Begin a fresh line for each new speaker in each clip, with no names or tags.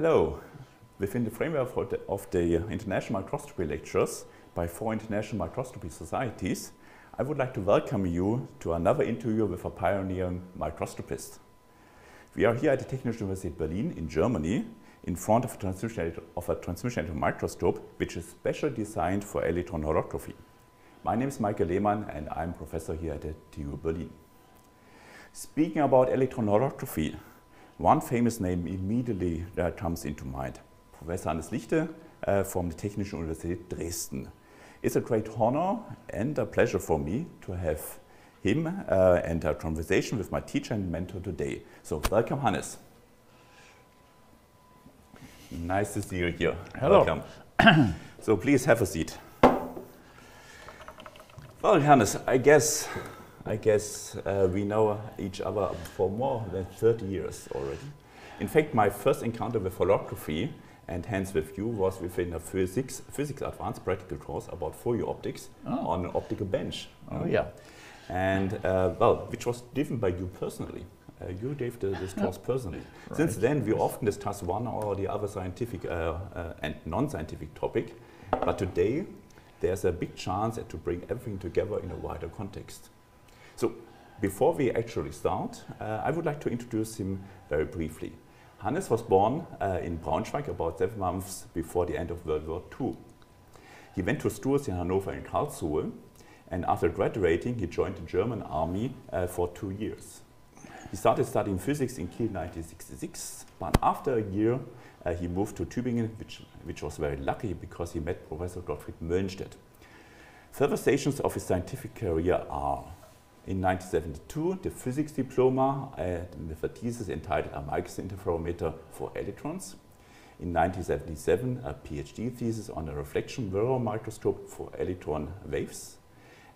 Hello. Within the framework of the, International Microscopy Lectures by four international microscopy societies, I would like to welcome you to another interview with a pioneering microscopist. We are here at the Technische Universität Berlin in Germany in front of a transmission, of a transmission microscope which is specially designed for electron holography. My name is Michael Lehmann and I'm a professor here at the TU Berlin. Speaking about electron holography, one famous name immediately uh, comes into mind. Professor Hannes Lichte uh, from the Technische Universität Dresden. It's a great honor and a pleasure for me to have him uh, and a conversation with my teacher and mentor today. So welcome Hannes. Nice to see you here.
Hello.
Welcome. so please have a seat. Well, Hannes, I guess I guess uh, we know each other for more than 30 years already. In fact, my first encounter with holography and hence with you was within a physics, physics advanced practical course about Fourier optics
Oh.
on an optical bench.
Oh, yeah.
And uh, well, which was given by you personally. Uh, you gave the, this course personally. Since then, we often discuss one or the other scientific uh, uh, and non-scientific topic. But today, there's a big chance to bring everything together in a wider context. So, before we actually start, uh, I would like to introduce him very briefly. Hannes was born uh, in Braunschweig about seven months before the end of World War II. He went to schools in Hanover and Karlsruhe, and after graduating, he joined the German army uh, for two years. He started studying physics in Kiel in 1966, but after a year, uh, he moved to Tübingen, which, which was very lucky because he met Professor Gottfried Möllenstedt. Further stations of his scientific career are in 1972, the physics diploma with a thesis entitled A Microscope Interferometer for Electrons. In 1977, a PhD thesis on a reflection mirror microscope for electron waves.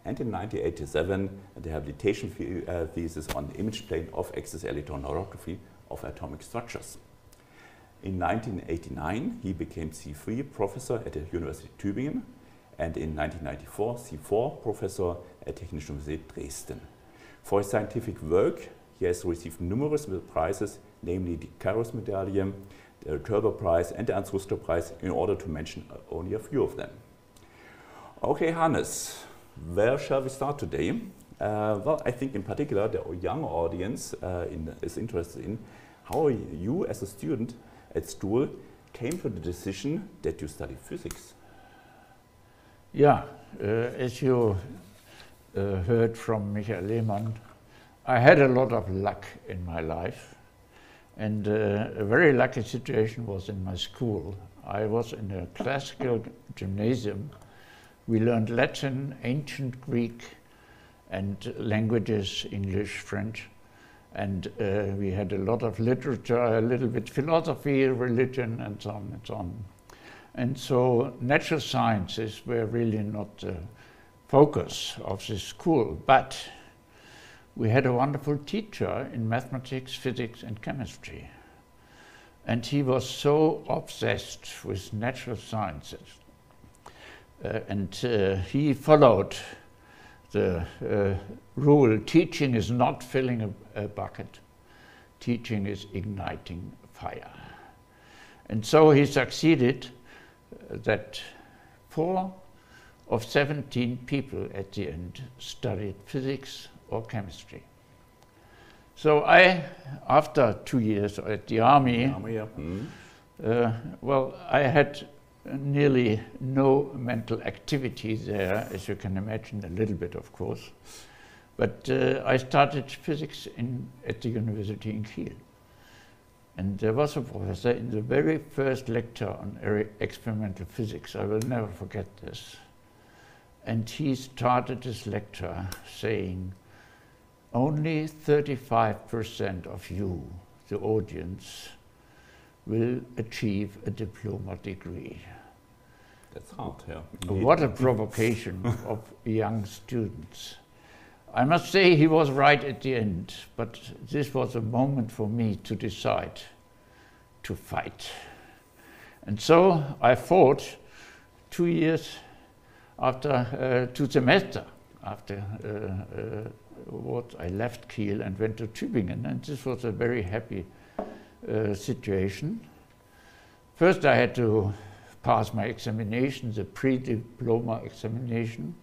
And in 1987, the habilitation uh, thesis on the image plane off-axis electron holography of atomic structures. In 1989, he became C3 professor at the University of Tübingen and in 1994 C4 professor at Technische Universität Dresden. For his scientific work, he has received numerous prizes, namely the Carus Medaille, the Körber Prize, and the Ernst Ruska Prize, in order to mention uh, only a few of them. Okay, Hannes, where shall we start today? Uh, well, I think in particular the young audience uh, in, is interested in how you, as a student at school, came to the decision that you study physics.
Yeah, uh, as you uh, heard from Michael Lehmann, I had a lot of luck in my life. And uh, a very lucky situation was in my school. I was in a classical gymnasium. We learned Latin, ancient Greek, and languages, English, French. And uh, we had a lot of literature, a little bit philosophy, religion, and so on and so on. And so natural sciences were really not the focus of this school, but we had a wonderful teacher in mathematics, physics, and chemistry. And he was so obsessed with natural sciences. Uh, and uh, he followed the uh, rule teaching is not filling a, a bucket, teaching is igniting fire. And so he succeeded that four of 17 people at the end studied physics or chemistry. So I, after two years at the army,
Um, yeah. mhm.
uh, well, I had nearly no mental activity there, as you can imagine, a little bit, of course. But uh, I started physics in, at the university in Kiel. And there was a professor in the very first lecture on experimental physics. I will never forget this. And he started his lecture saying, only 35% of you, the audience, will achieve a diploma degree.
That's hard, yeah.
What a provocation of young students. I must say he was right at the end, but this was a moment for me to decide to fight. And so I fought two years after, uh, two semesters after uh, uh, what I left Kiel and went to Tübingen, and this was a very happy uh, situation. first I had to pass my examination, the pre-diploma examination.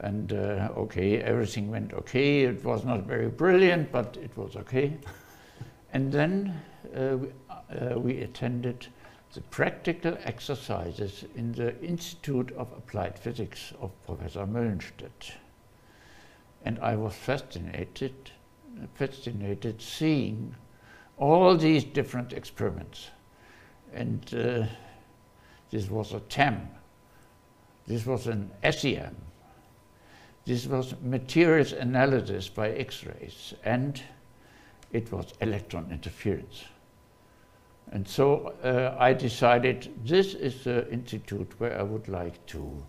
And uh, okay, everything went okay. It was not very brilliant, but it was okay. and then uh, we, uh, we attended the practical exercises in the Institute of Applied Physics of Professor Möllenstedt. And I was fascinated, fascinated seeing all these different experiments. And uh, this was a TEM, this was an SEM, this was materials analysis by X-rays, and it was electron interference. And so uh, I decided this is the institute where I would like to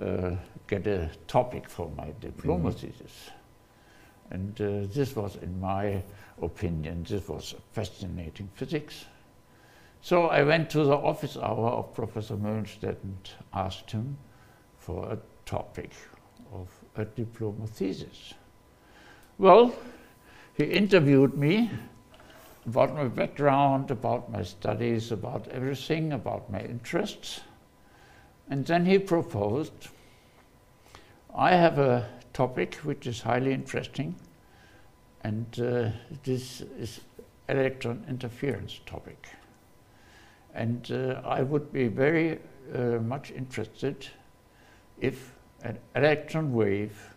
uh, get a topic for my diploma mm thesis. And uh, this was, in my opinion, this was fascinating physics. So I went to the office hour of Professor Möllenstedt and asked him for a topic a diploma thesis. Well, he interviewed me about my background, about my studies, about everything, about my interests. And then he proposed, I have a topic which is highly interesting, and uh, this is electron interference topic. And uh, I would be very uh, much interested if an electron wave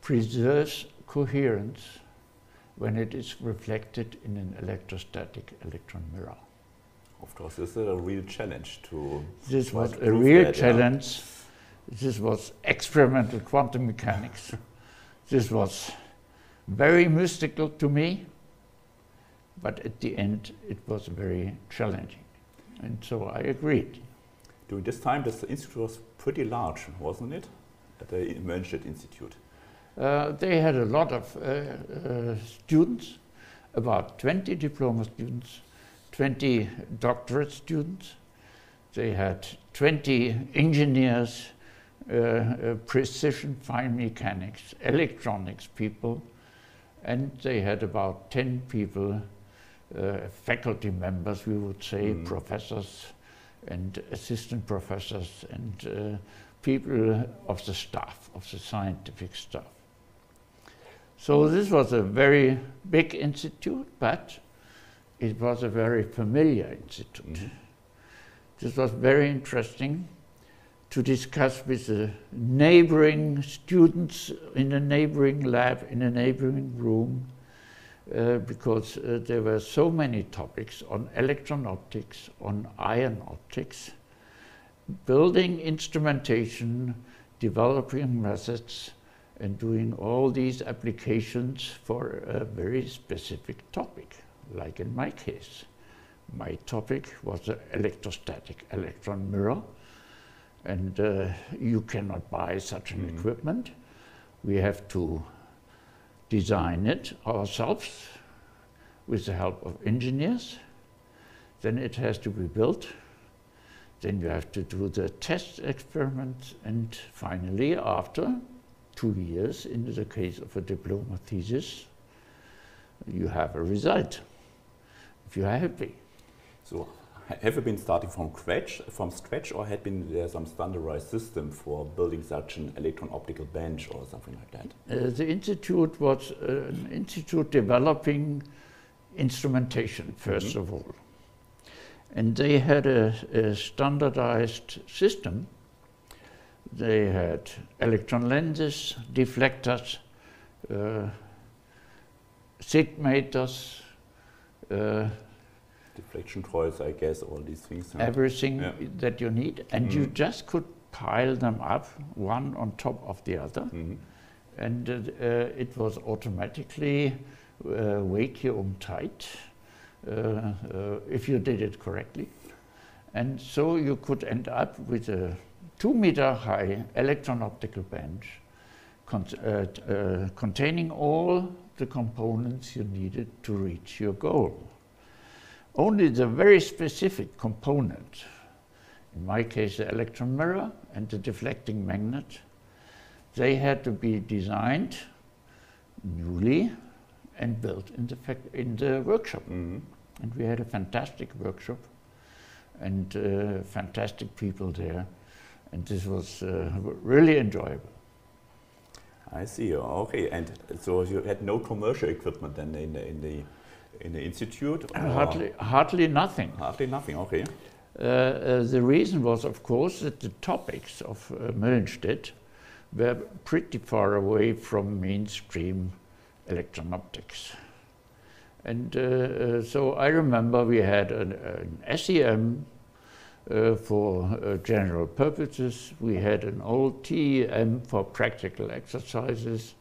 preserves coherence when it is reflected in an electrostatic electron mirror.
Of course, this is a real challenge to.
This was a real that, challenge. Yeah. This was experimental quantum mechanics. this was very mystical to me, but at the end it was very challenging. And so I agreed.
During this time, this institute was pretty large, wasn't it? At the Möllenstedt Institute.
Uh, they had a lot of uh, uh, students, about 20 diploma students, 20 doctorate students. They had 20 engineers, uh, uh, precision fine mechanics, electronics people, and they had about 10 people, uh, faculty members, we would say, mm. professors and assistant professors and people of the staff, of the scientific staff. So this was a very big institute, but it was a very familiar institute. Mm -hmm. This was very interesting to discuss with the neighboring students in a neighboring lab, in a neighboring room, uh, because uh, there were so many topics on electron optics, on ion optics, building instrumentation, developing methods, and doing all these applications for a very specific topic, like in my case. My topic was an electrostatic electron mirror, and uh, you cannot buy such an mm. equipment. We have to design it ourselves with the help of engineers. Then it has to be built. Then you have to do the test experiment. and finally, after two years, in the case of a diploma thesis, you have a result if you are happy.
So have you been starting from scratch, from scratch or had been there some standardized system for building such an electron optical bench or something like that?
Uh, the institute was uh, an institute developing instrumentation, 1st mm -hmm. of all. And they had a, a standardized system they had electron lenses, deflectors, uh, stigmators, uh,
deflection coils, I guess, all these things.
Everything yeah. that you need, and mm. you just could pile them up one on top of the other, mm -hmm. and uh, uh, it was automatically uh, vacuum tight uh, uh, if you did it correctly, and so you could end up with a two meter high electron optical bench con uh, uh, containing all the components you needed to reach your goal. Only the very specific component, in my case the electron mirror and the deflecting magnet, they had to be designed newly and built in the, in the workshop. Mm -hmm. And we had a fantastic workshop and uh, fantastic people there. And this was uh, really enjoyable.
I see. Okay, and so you had no commercial equipment then in the in the in the institute?
Hardly, hardly nothing.
Hardly nothing. Okay.
Uh, uh, the reason was, of course, that the topics of uh, Möllenstedt were pretty far away from mainstream electron optics. And uh, uh, so I remember we had an, an SEM uh, for uh, general purposes. We had an old TEM for practical exercises.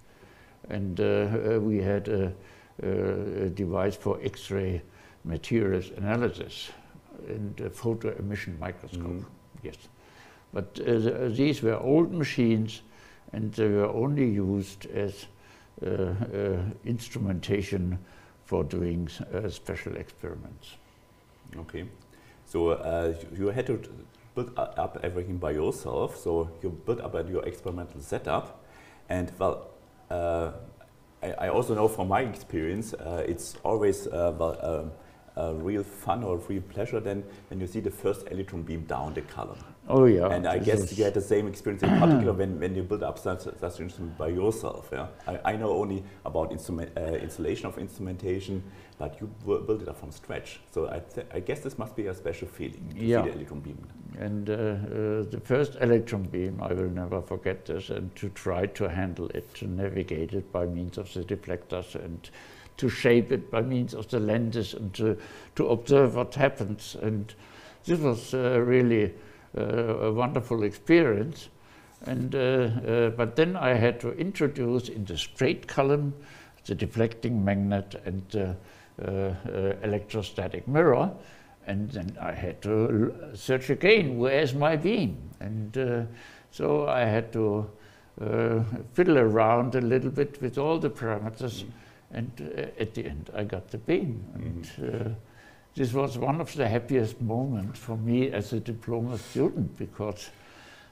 And uh, we had a, device for X-ray materials analysis and a photo emission microscope. Mm. Yes. But these were old machines and they were only used as uh, uh, instrumentation for doing uh, special experiments.
Okay. So uh, you had to build up everything by yourself. So you built up your experimental setup, and well, uh, I, also know from my experience, uh, it's always uh, um, a real fun or real pleasure then when you see the first electron beam down the column.
Oh yeah.
And I guess you had the same experience in particular when, when you build up such, such an instrument by yourself. Yeah, I, I know only about instrument, uh, installation of instrumentation, but you built it up from scratch. So I, I guess this must be a special feeling to
yeah.
see the electron beam.
And uh, uh, the first electron beam, I will never forget this, and to try to handle it, to navigate it by means of the deflectors and to shape it by means of the lenses and to, to observe what happens. And this was uh, really a wonderful experience. And, uh, uh, but then I had to introduce in the straight column the deflecting magnet and the electrostatic mirror. And then I had to search again, where's my beam? And so I had to uh, fiddle around a little bit with all the parameters. Mm. And uh, at the end, I got the beam. And mm-hmm. uh, this was one of the happiest moments for me as a diploma student because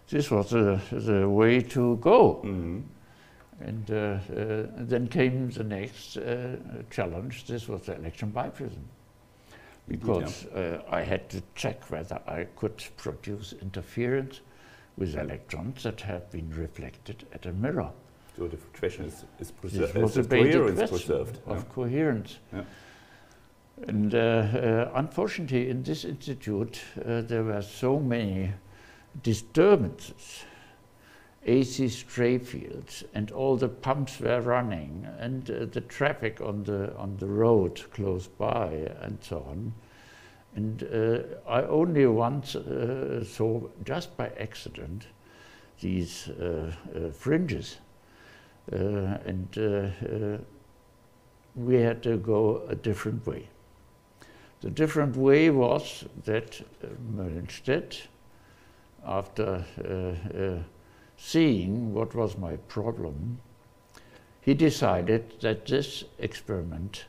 this was uh, the way to go. Mm-hmm. And uh, uh, then came the next uh, challenge. This was the electron biprism. Because yeah. I had to check whether I could produce interference with electrons that have been reflected at a mirror.
So the question is, is, preser was is coherence preserved?
Of yeah. coherence. Yeah. And uh, uh, unfortunately, in this institute, uh, there were so many disturbances, AC stray fields, and all the pumps were running, and uh, the traffic on the on the road close by, and so on. And uh, I only once uh, saw, just by accident, these fringes and we had to go a different way. The different way was that Möllenstedt, after seeing what was my problem, he decided that this experiment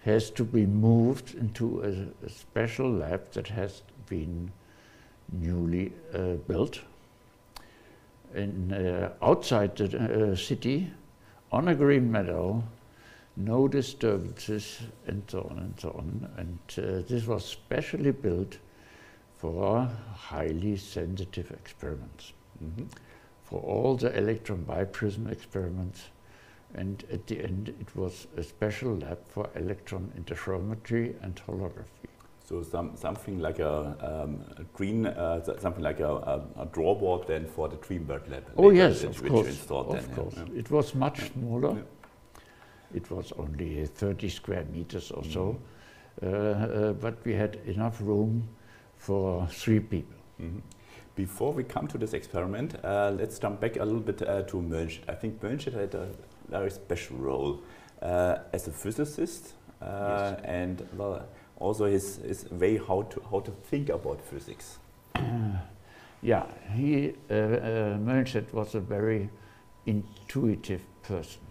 has to be moved into a, a special lab that has been newly uh, built in, uh, outside the uh, city on a green meadow, no disturbances, and so on and so on. And uh, this was specially built for highly sensitive experiments, mm -hmm. for all the electron biprism experiments. And at the end, it was a special lab for electron interferometry and holography.
So some, something like a, um, a green, uh, something like a, a, a, drawboard then for the Dreambird lab.
Oh yes, of course, of then, course. Yeah. It was much smaller. Yeah. It was only 30 square meters or so, mm-hmm. uh, uh, but we had enough room for three people. Mm -hmm.
Before we come to this experiment, uh, let's jump back a little bit uh, to Möllenstedt. I think Möllenstedt had a very special role uh, as a physicist yes. and well, also his, his way how to, how to think about physics.
Yeah, he, uh, uh, was a very intuitive person.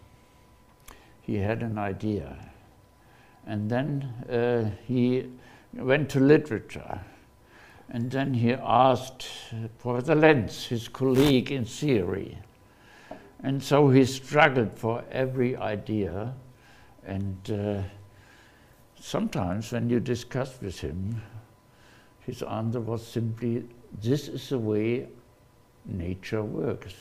He had an idea. And then uh, he went to literature. And then he asked for the Lenz, his colleague in theory. And so he struggled for every idea. And uh, sometimes when you discuss with him, his answer was simply, this is the way nature works.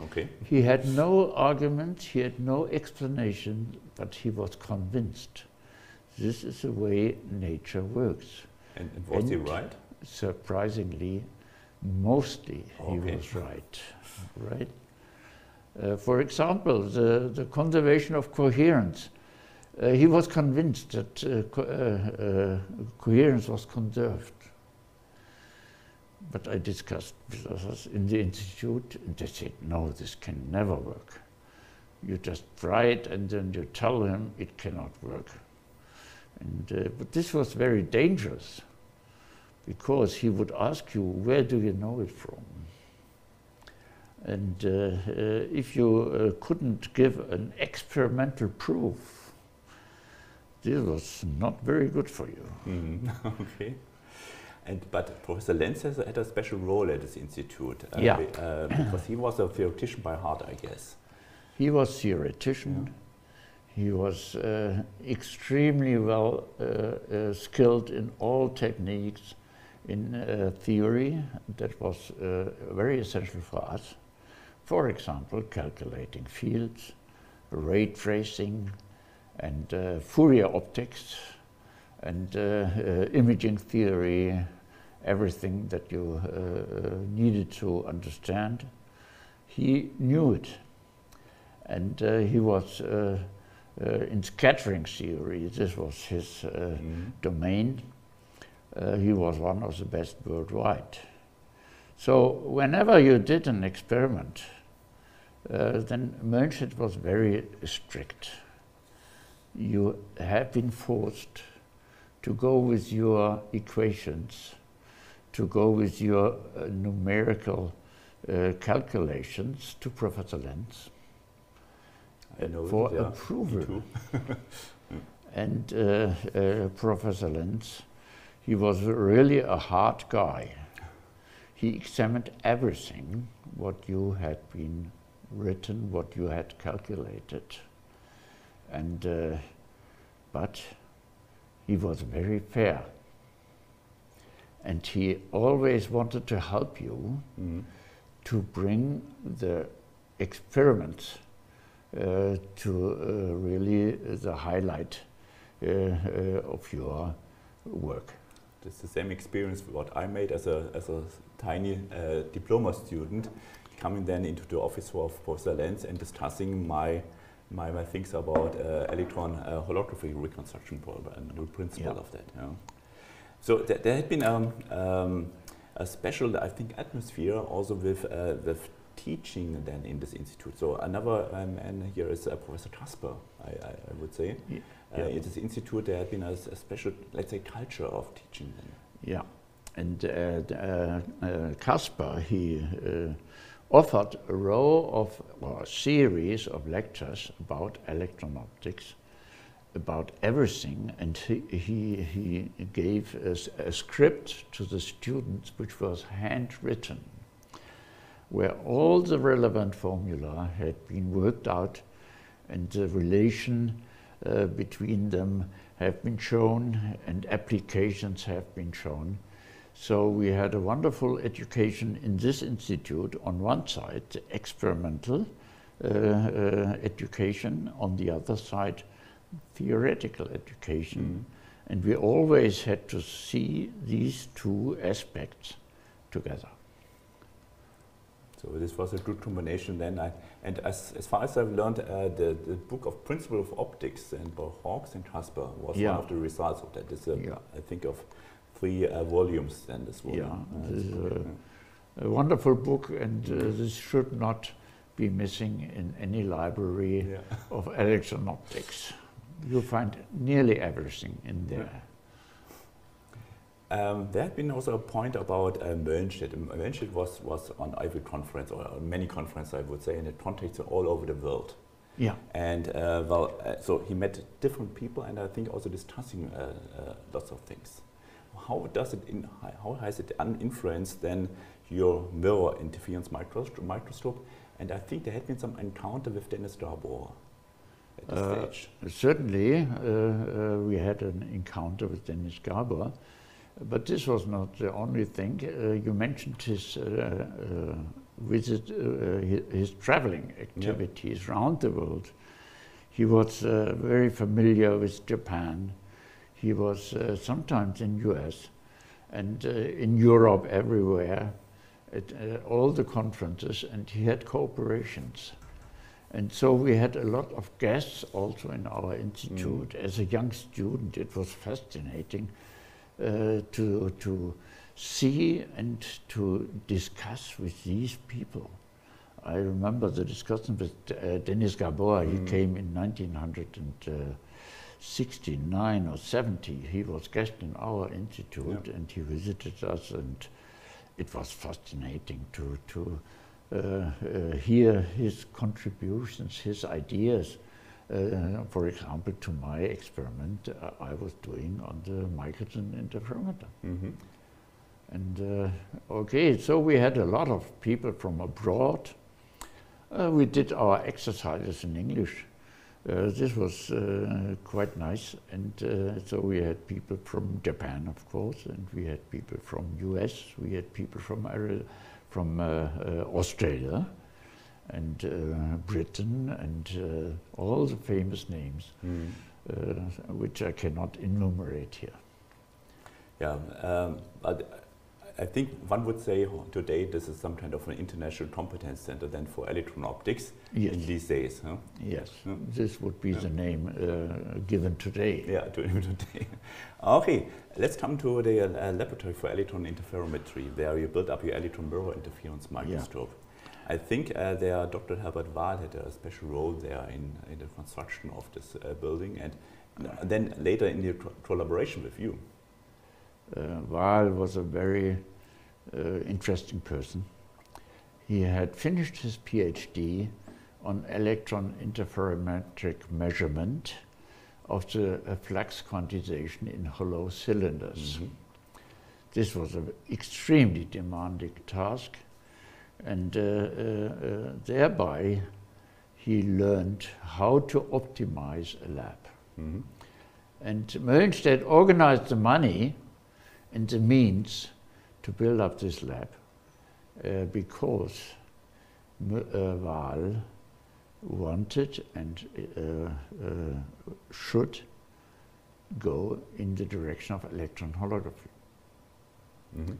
Okay.
He had no argument, he had no explanation, but he was convinced. This is the way nature works.
And, and was he right?
Surprisingly, mostly he was right. Right. Uh, for example, the, the conservation of coherence. Uh, he was convinced that uh, co- uh, uh, coherence was conserved. But I discussed with others in the institute, and they said, no, this can never work. You just try it, and then you tell him it cannot work. And, uh, but this was very dangerous because he would ask you, where do you know it from? And uh, uh, if you uh, couldn't give an experimental proof, this was not very good for you.
Mhm. okay. And but Professor Lenz has had a special role at this institute. uh,
Yeah.
uh, because he was a theoretician by heart, I guess.
He was theoretician. He was uh, extremely well uh, uh, skilled in all techniques in uh, theory. That was uh, very essential for us. For example, calculating fields, ray tracing, and uh, Fourier optics, and uh, uh, imaging theory, everything that you uh, needed to understand. He knew it and uh, he was uh, uh, in scattering theory. This was his uh,
Mhm.
domain. Uh, he was one of the best worldwide. So whenever you did an experiment, uh, then Möllenstedt was very strict. You have been forced to go with your equations, to go with your uh, numerical uh, calculations to Professor Lenz
I know
for
it, yeah.
approval. And uh, uh, Professor Lenz, he was really a hard guy. He examined everything what you had been written, what you had calculated, and uh, but he was very fair. And he always wanted to help you
Mhm.
to bring the experiments uh, to uh, really the highlight uh, uh, of your work.
It's the same experience what I made as a, as a tiny uh, diploma student, coming then into the office of Professor Lenz and discussing my, my, my things about uh, electron uh, holography reconstruction problem and the principle
Yeah.
of that. Yeah. So th- there had been um, um, a special, I think, atmosphere also with, uh, with teaching then in this institute. So another um, man here is uh, Professor Kasper, I, I, I would say.
Ye-
Uh,
yeah.
in this institute, there had been a special, let's say, culture of teaching. Then.
Yeah, and uh, uh, uh, he offered a row of or a series of lectures about electron optics, about everything, and he he, he gave us a script to the students which was handwritten, where all the relevant formula had been worked out, and the relation uh, between them have been shown and applications have been shown. So we had a wonderful education in this institute on one side, experimental uh, uh, education, on the other side, theoretical education. And we always had to see these two aspects together.
So this was a good combination then. I, and as, as far as I've learned, uh, the, the book of Principle of Optics and by Hawkes and Kasper was
Yeah.
one of the results of that. It's a,
Yeah.
I think of three uh, volumes then this volume.
Yeah,
Uh,
this is a- a wonderful book, and uh, this should not be missing in any library
yeah. Yeah.
of electron optics. You'll find nearly everything in there.
Um, there had been also a point about uh, Möllenstedt. Um, Möllenstedt was, was on Ivy conference or many conferences, I would say, and it contacts all over the world.
Yeah,
And uh, well, uh, so he met different people, and I think also discussing uh, lots of things. How does it? In, how has it influenced then your mirror interference microscope? microscope? And I think there had been some encounter with Dennis Gabor at this
Uh,
stage.
certainly uh, uh, we had an encounter with Dennis Gabor, But this was not the only thing. Uh, you mentioned his uh, uh, visit, uh, his, his, traveling activities yeah. around the world. He was uh, very familiar with Japan. He was uh, sometimes in US and in Europe everywhere at all the conferences and he had cooperations. And so we had a lot of guests also in our institute. Mm. As a young student, it was fascinating uh, to, to see and to discuss with these people. I remember the discussion with uh, Dennis Gabor. Mm. He came in 1969 or 70. He was guest in our institute and he visited us, and it was fascinating to to uh, uh, hear his contributions, his ideas. Uh, for example, to my experiment uh, I was doing on the Michelson interferometer. Mm -hmm. And uh, okay, so we had a lot of people from abroad. Uh, we did our exercises in English. This was quite nice, and so we had people from Japan, of course, and we had people from US. We had people from from Australia and uh, Britain and uh, all the famous names, mm. which I cannot enumerate here.
Yeah, um, but I think one would say today this is some kind of an international competence center then for electron optics yes. in these days. Huh?
Yes, yeah. this would be yeah. the name uh, given today.
Yeah, to today. okay, let's come to the uh, laboratory for electron interferometry, where you build up your electron mirror interference microscope. Yeah. I think uh, there Dr. Herbert Wahl had a special role there in, in the construction of this uh, building and then later in the collaboration with you.
Uh, Wahl was a very interesting person. He had finished his PhD on electron interferometric measurement of the uh, flux quantization in hollow cylinders. Mm -hmm. This was an extremely demanding task and uh, uh, uh, thereby, he learned how to optimize a lab. Mm -hmm. And Möllenstedt organized the money and the means to build up this lab uh, because uh, Wahl wanted and uh, should go in the direction of electron holography. Mm -hmm.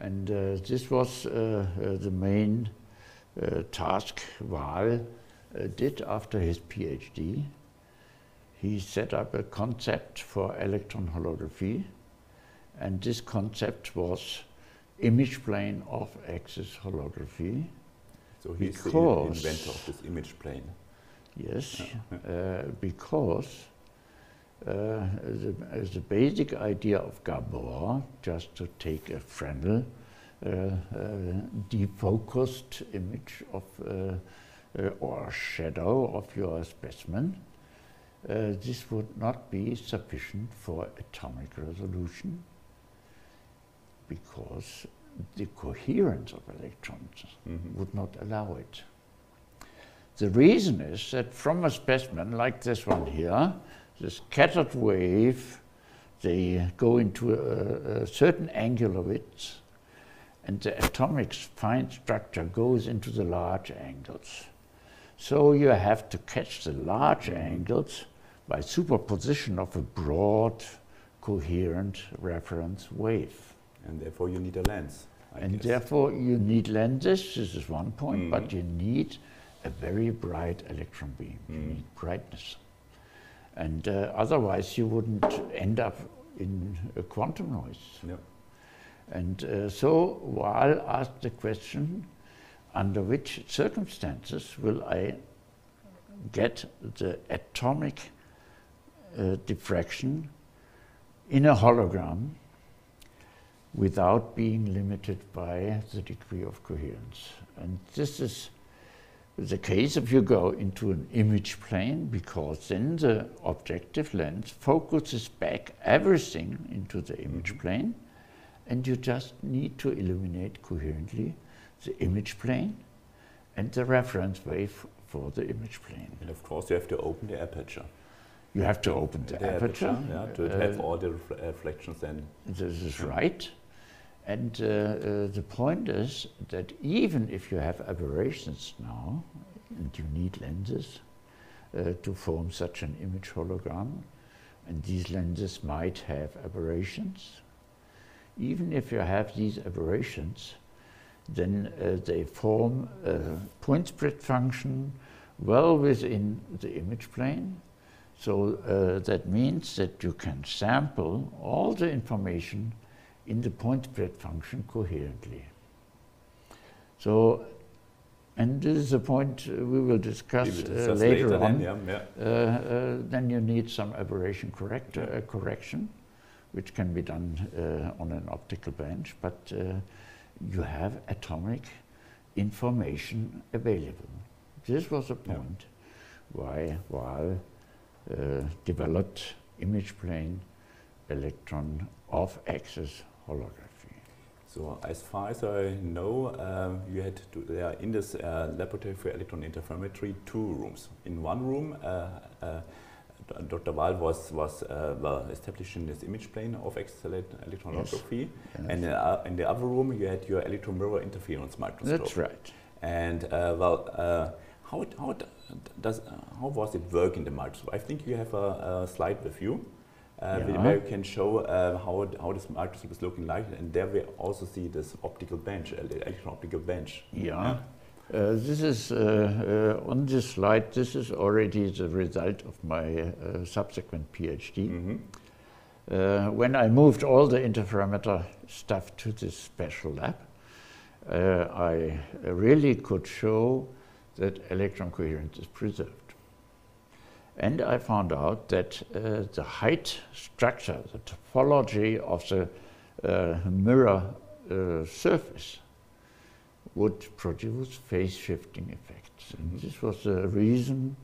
And uh, this was uh, uh, the main task Wahl did after his PhD. He set up a concept for electron holography, and this concept was image plane off axis holography.
So he's the inventor of this image plane.
Yes, yeah. uh, because uh, the, the, basic idea of Gabor, just to take a Fresnel uh, uh, defocused image of or shadow of your specimen, this would not be sufficient for atomic resolution because the coherence of electrons mm -hmm. would not allow it. The reason is that from a specimen like this one here, the scattered wave, they go into a, a certain angular width, and the atomic fine structure goes into the large angles. So you have to catch the large angles by superposition of a broad, coherent reference wave.
And therefore you need a lens.
I and guess. therefore you need lenses, this is one point, mm. but you need a very bright electron beam. Mm. You need brightness. And uh, otherwise, you wouldn't end up in a quantum noise. Yep. And uh, so Wahl asked the question, under which circumstances will I get the atomic uh, diffraction in a hologram without being limited by the degree of coherence. And this is the case if you go into an image plane because then the objective lens focuses back everything into the image mm -hmm. plane and you just need to illuminate coherently the image plane and the reference wave for the image plane.
And of course you have to open the aperture.
you have to open the,
The
aperture.
aperture, yeah, to
uh,
have all the uh, reflections then.
This is right. And uh, uh, the point is that even if you have aberrations now, and you need lenses uh, to form such an image hologram, and these lenses might have aberrations, even if you have these aberrations, then uh, they form a point spread function well within the image plane. So uh, that means that you can sample all the information in the point spread function coherently. So, and this is a point uh, we will discuss,
We will
uh,
discuss
later,
then,
on.
yeah, yeah.
Uh, uh, then you need some aberration correct, uh, correction, which can be done uh, on an optical bench, but uh, you have atomic information available. This was a
Yeah.
point why uh, developed image plane electron off-axis holography.
So as far as I know, um, you had to, there in this uh, laboratory for electron interferometry two rooms. In one room, uh, uh, Dr. Wahl was, was uh, well, establishing this image plane off-axis electron holography.
Yes.
And uh, in the other room, you had your electron mirror interference microscope.
That's right.
And uh, well, uh, how how does uh, how was it work in the microscope? I think you have a, a slide with you, uh,
Yeah.
where you can show uh, how how this microscope is looking like, and there we also see this optical bench, uh, the electron optical bench.
Yeah. Uh, this is uh, uh, on this slide. This is already the result of my uh, subsequent PhD.
Mhm.
Uh, when I moved all the interferometer stuff to this special lab, uh, I really could show that electron coherence is preserved. And I found out that uh, the height structure, the topology of the uh, mirror uh, surface would produce phase shifting effects. And this was the reason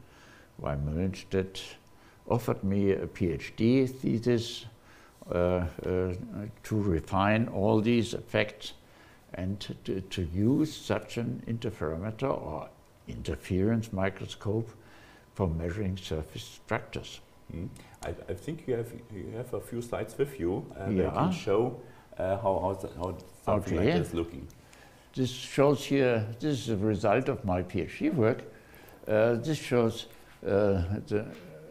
why Möllenstedt offered me a PhD thesis uh, uh, to refine all these effects and to, to use such an interferometer or interference microscope for measuring surface structures.
Mm. I, I think you have you have a few slides with you you
Yeah.
can show uh, how how, how something like
Okay.
this looking.
This shows here, this is a result of my PhD work. Uh, this shows uh, the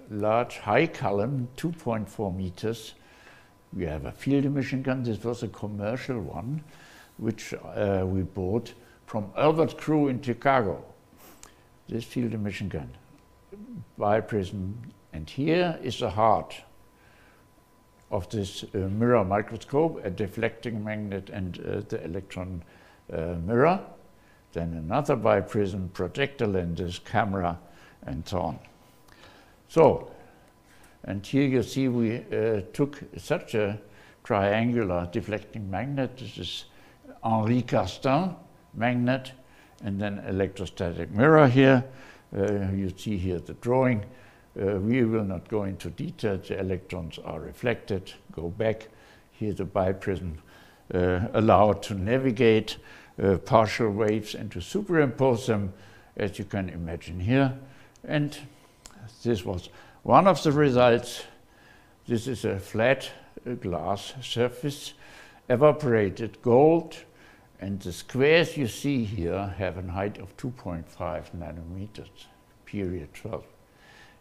large high column, 2.4 meters. We have a field emission gun. This was a commercial one, which uh, we bought from Albert Crewe in Chicago. This field emission gun, biprism, and here is the heart of this uh, mirror microscope, a deflecting magnet and uh, the electron uh, mirror, then another biprism, projector lenses, camera, and so on. So, and here you see we uh, took such a triangular deflecting magnet. This is Henry Castaing magnet, and then electrostatic mirror here. Uh, you see here the drawing. Uh, we will not go into detail. The electrons are reflected, go back. Here the biprism uh, allowed to navigate partial waves and to superimpose them, as you can imagine here. And this was one of the results. This is a flat glass surface, evaporated gold, and the squares you see here have a height of 2.5 nanometers, period 12.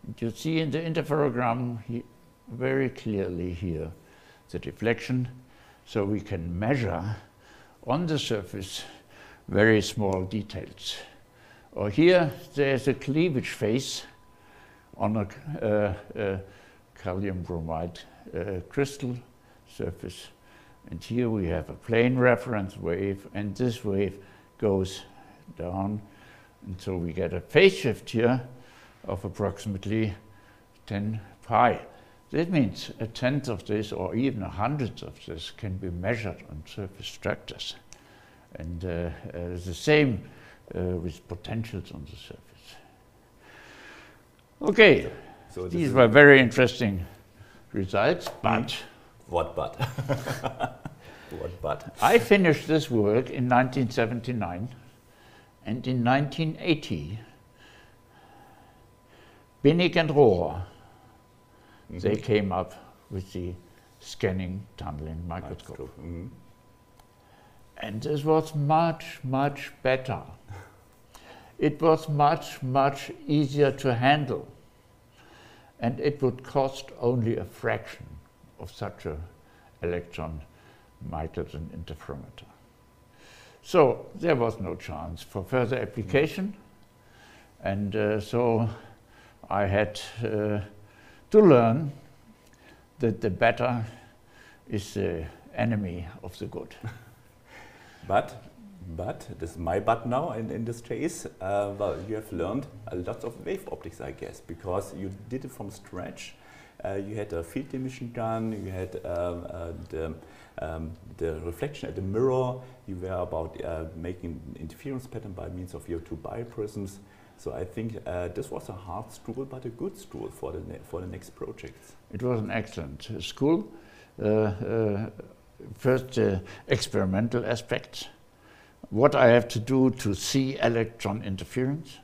And you see in the interferogram very clearly here the deflection, so we can measure on the surface very small details. Or here there's a cleavage phase on a uh, uh, calcium bromide uh, crystal surface. And here we have a plane reference wave, and this wave goes down. And so we get a phase shift here of approximately 10 pi. That means a tenth of this, or even a hundredth of this, can be measured on surface structures. And uh, uh, the same uh, with potentials on the surface. Okay,
So
these were very interesting results, but
what but? what but?
I finished this work in 1979, and in 1980, Binnig and Rohr -hmm. they came up with the scanning tunneling microscope.
Mm -hmm.
And this was much, much better. it was much, much easier to handle. And it would cost only a fraction of such a electron Michelson interferometer. So there was no chance for further application. And uh, so I had uh, to learn that the better is the enemy of the good.
but, but this is my but now in, in this case. Uh, well, you have learned a lot of wave optics, I guess, because you did it from scratch. Uh, you had a field emission gun, you had um, uh, the, um, the reflection at the mirror, you were about uh, making interference pattern by means of your two biprisms. So I think uh, this was a hard school, but a good school for the, for the next projects.
It was an excellent school. Uh, first, experimental aspects. What I have to do to see electron interference.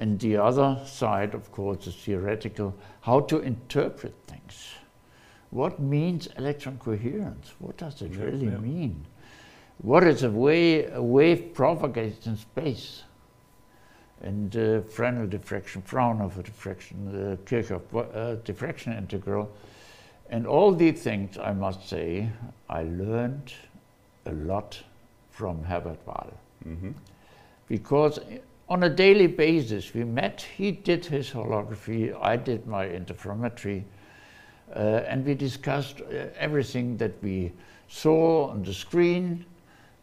And the other side, of course, is theoretical, how to interpret things. What means electron coherence? What does it really yeah. mean? What is a, way, a wave propagates in space? and uh, Fresnel diffraction, Fraunhofer diffraction, the Kirchhoff uh, diffraction integral. And all these things, I must say, I learned a lot from Herbert Wahl. Mm -hmm. Because on a daily basis, we met, he did his holography, I did my interferometry, uh, and we discussed uh, everything that we saw on the screen,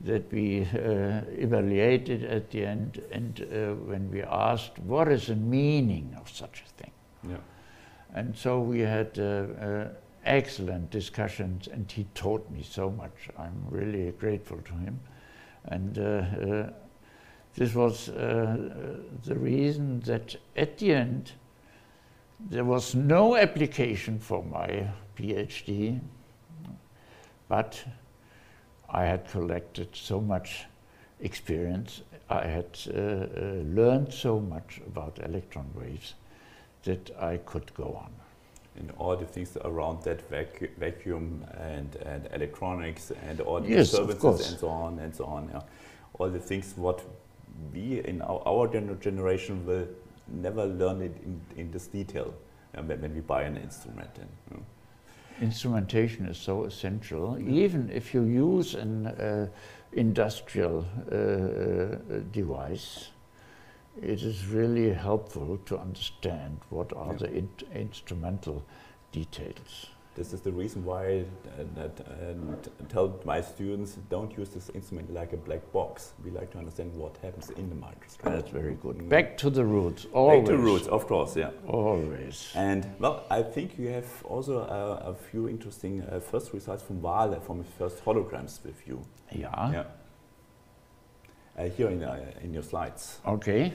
that we uh, evaluated at the end and uh, when we asked what is the meaning of such a thing.
Yeah.
And so we had uh, uh excellent discussions and he taught me so much. I'm really grateful to him. And uh, uh, this was the reason that at the end there was no application for my PhD, but I had collected so much experience, I had uh, uh, learned so much about electron waves that I could go on.
And all the things around that vacu vacuum and, and electronics and all the
yes,
disturbances and so on and so on. Yeah. All the things what we in our, our generation will never learn it in, in this detail when, when we buy an instrument. And, you know
instrumentation is so essential. Even if you use an uh, industrial uh, uh, device, it is really helpful to understand what are yeah. the in instrumental details.
This is the reason why I uh, tell my students don't use this instrument like a black box. We like to understand what happens in the microscope.
That's very good. Mm. Back to the roots. Always.
Back to roots, of course, yeah.
Always.
And well, I think you have also a, a few interesting uh, first results from Wahl, from his first holograms with you.
Yeah.
Yeah. Uh, here in, uh, in your slides.
Okay.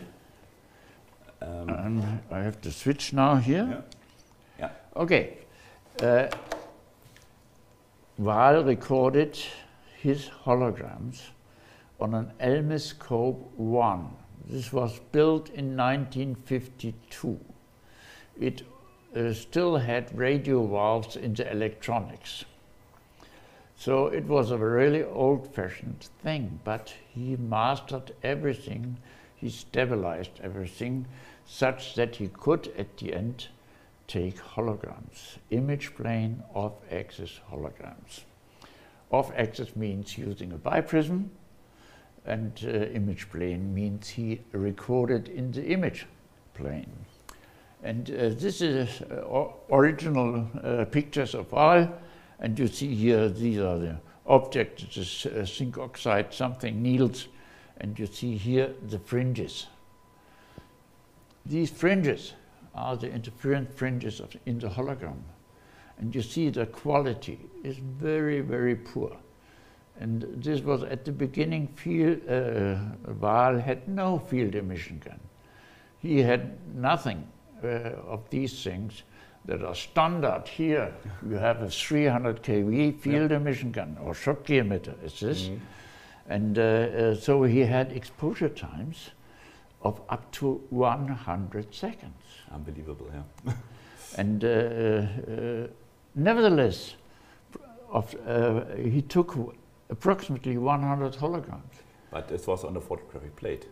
Um, um, I have to switch now here.
Yeah. yeah.
Okay. Uh, Wahl recorded his holograms on an Elmiskop 1. This was built in 1952. It uh, still had radio valves in the electronics. So it was a really old-fashioned thing, but he mastered everything, he stabilized everything, such that he could, at the end, take holograms, image plane off-axis holograms. Off-axis means using a biprism, and uh, image plane means he recorded in the image plane. And uh, this is uh, original uh, pictures of all, and you see here, these are the objects, this uh, zinc oxide, something needles, and you see here the fringes. These fringes are the interference fringes of, in the hologram. And you see the quality is very, very poor. And this was at the beginning, field, uh, Wahl had no field emission gun. He had nothing uh, of these things that are standard here. You have a 300 kV field yep. emission gun or Schottky emitter, is this. Mm -hmm. And uh, uh, so he had exposure times of up to 100 seconds.
Unbelievable, yeah.
And uh, uh, nevertheless, of, uh, he took approximately 100 holograms.
But this was on a photographic plate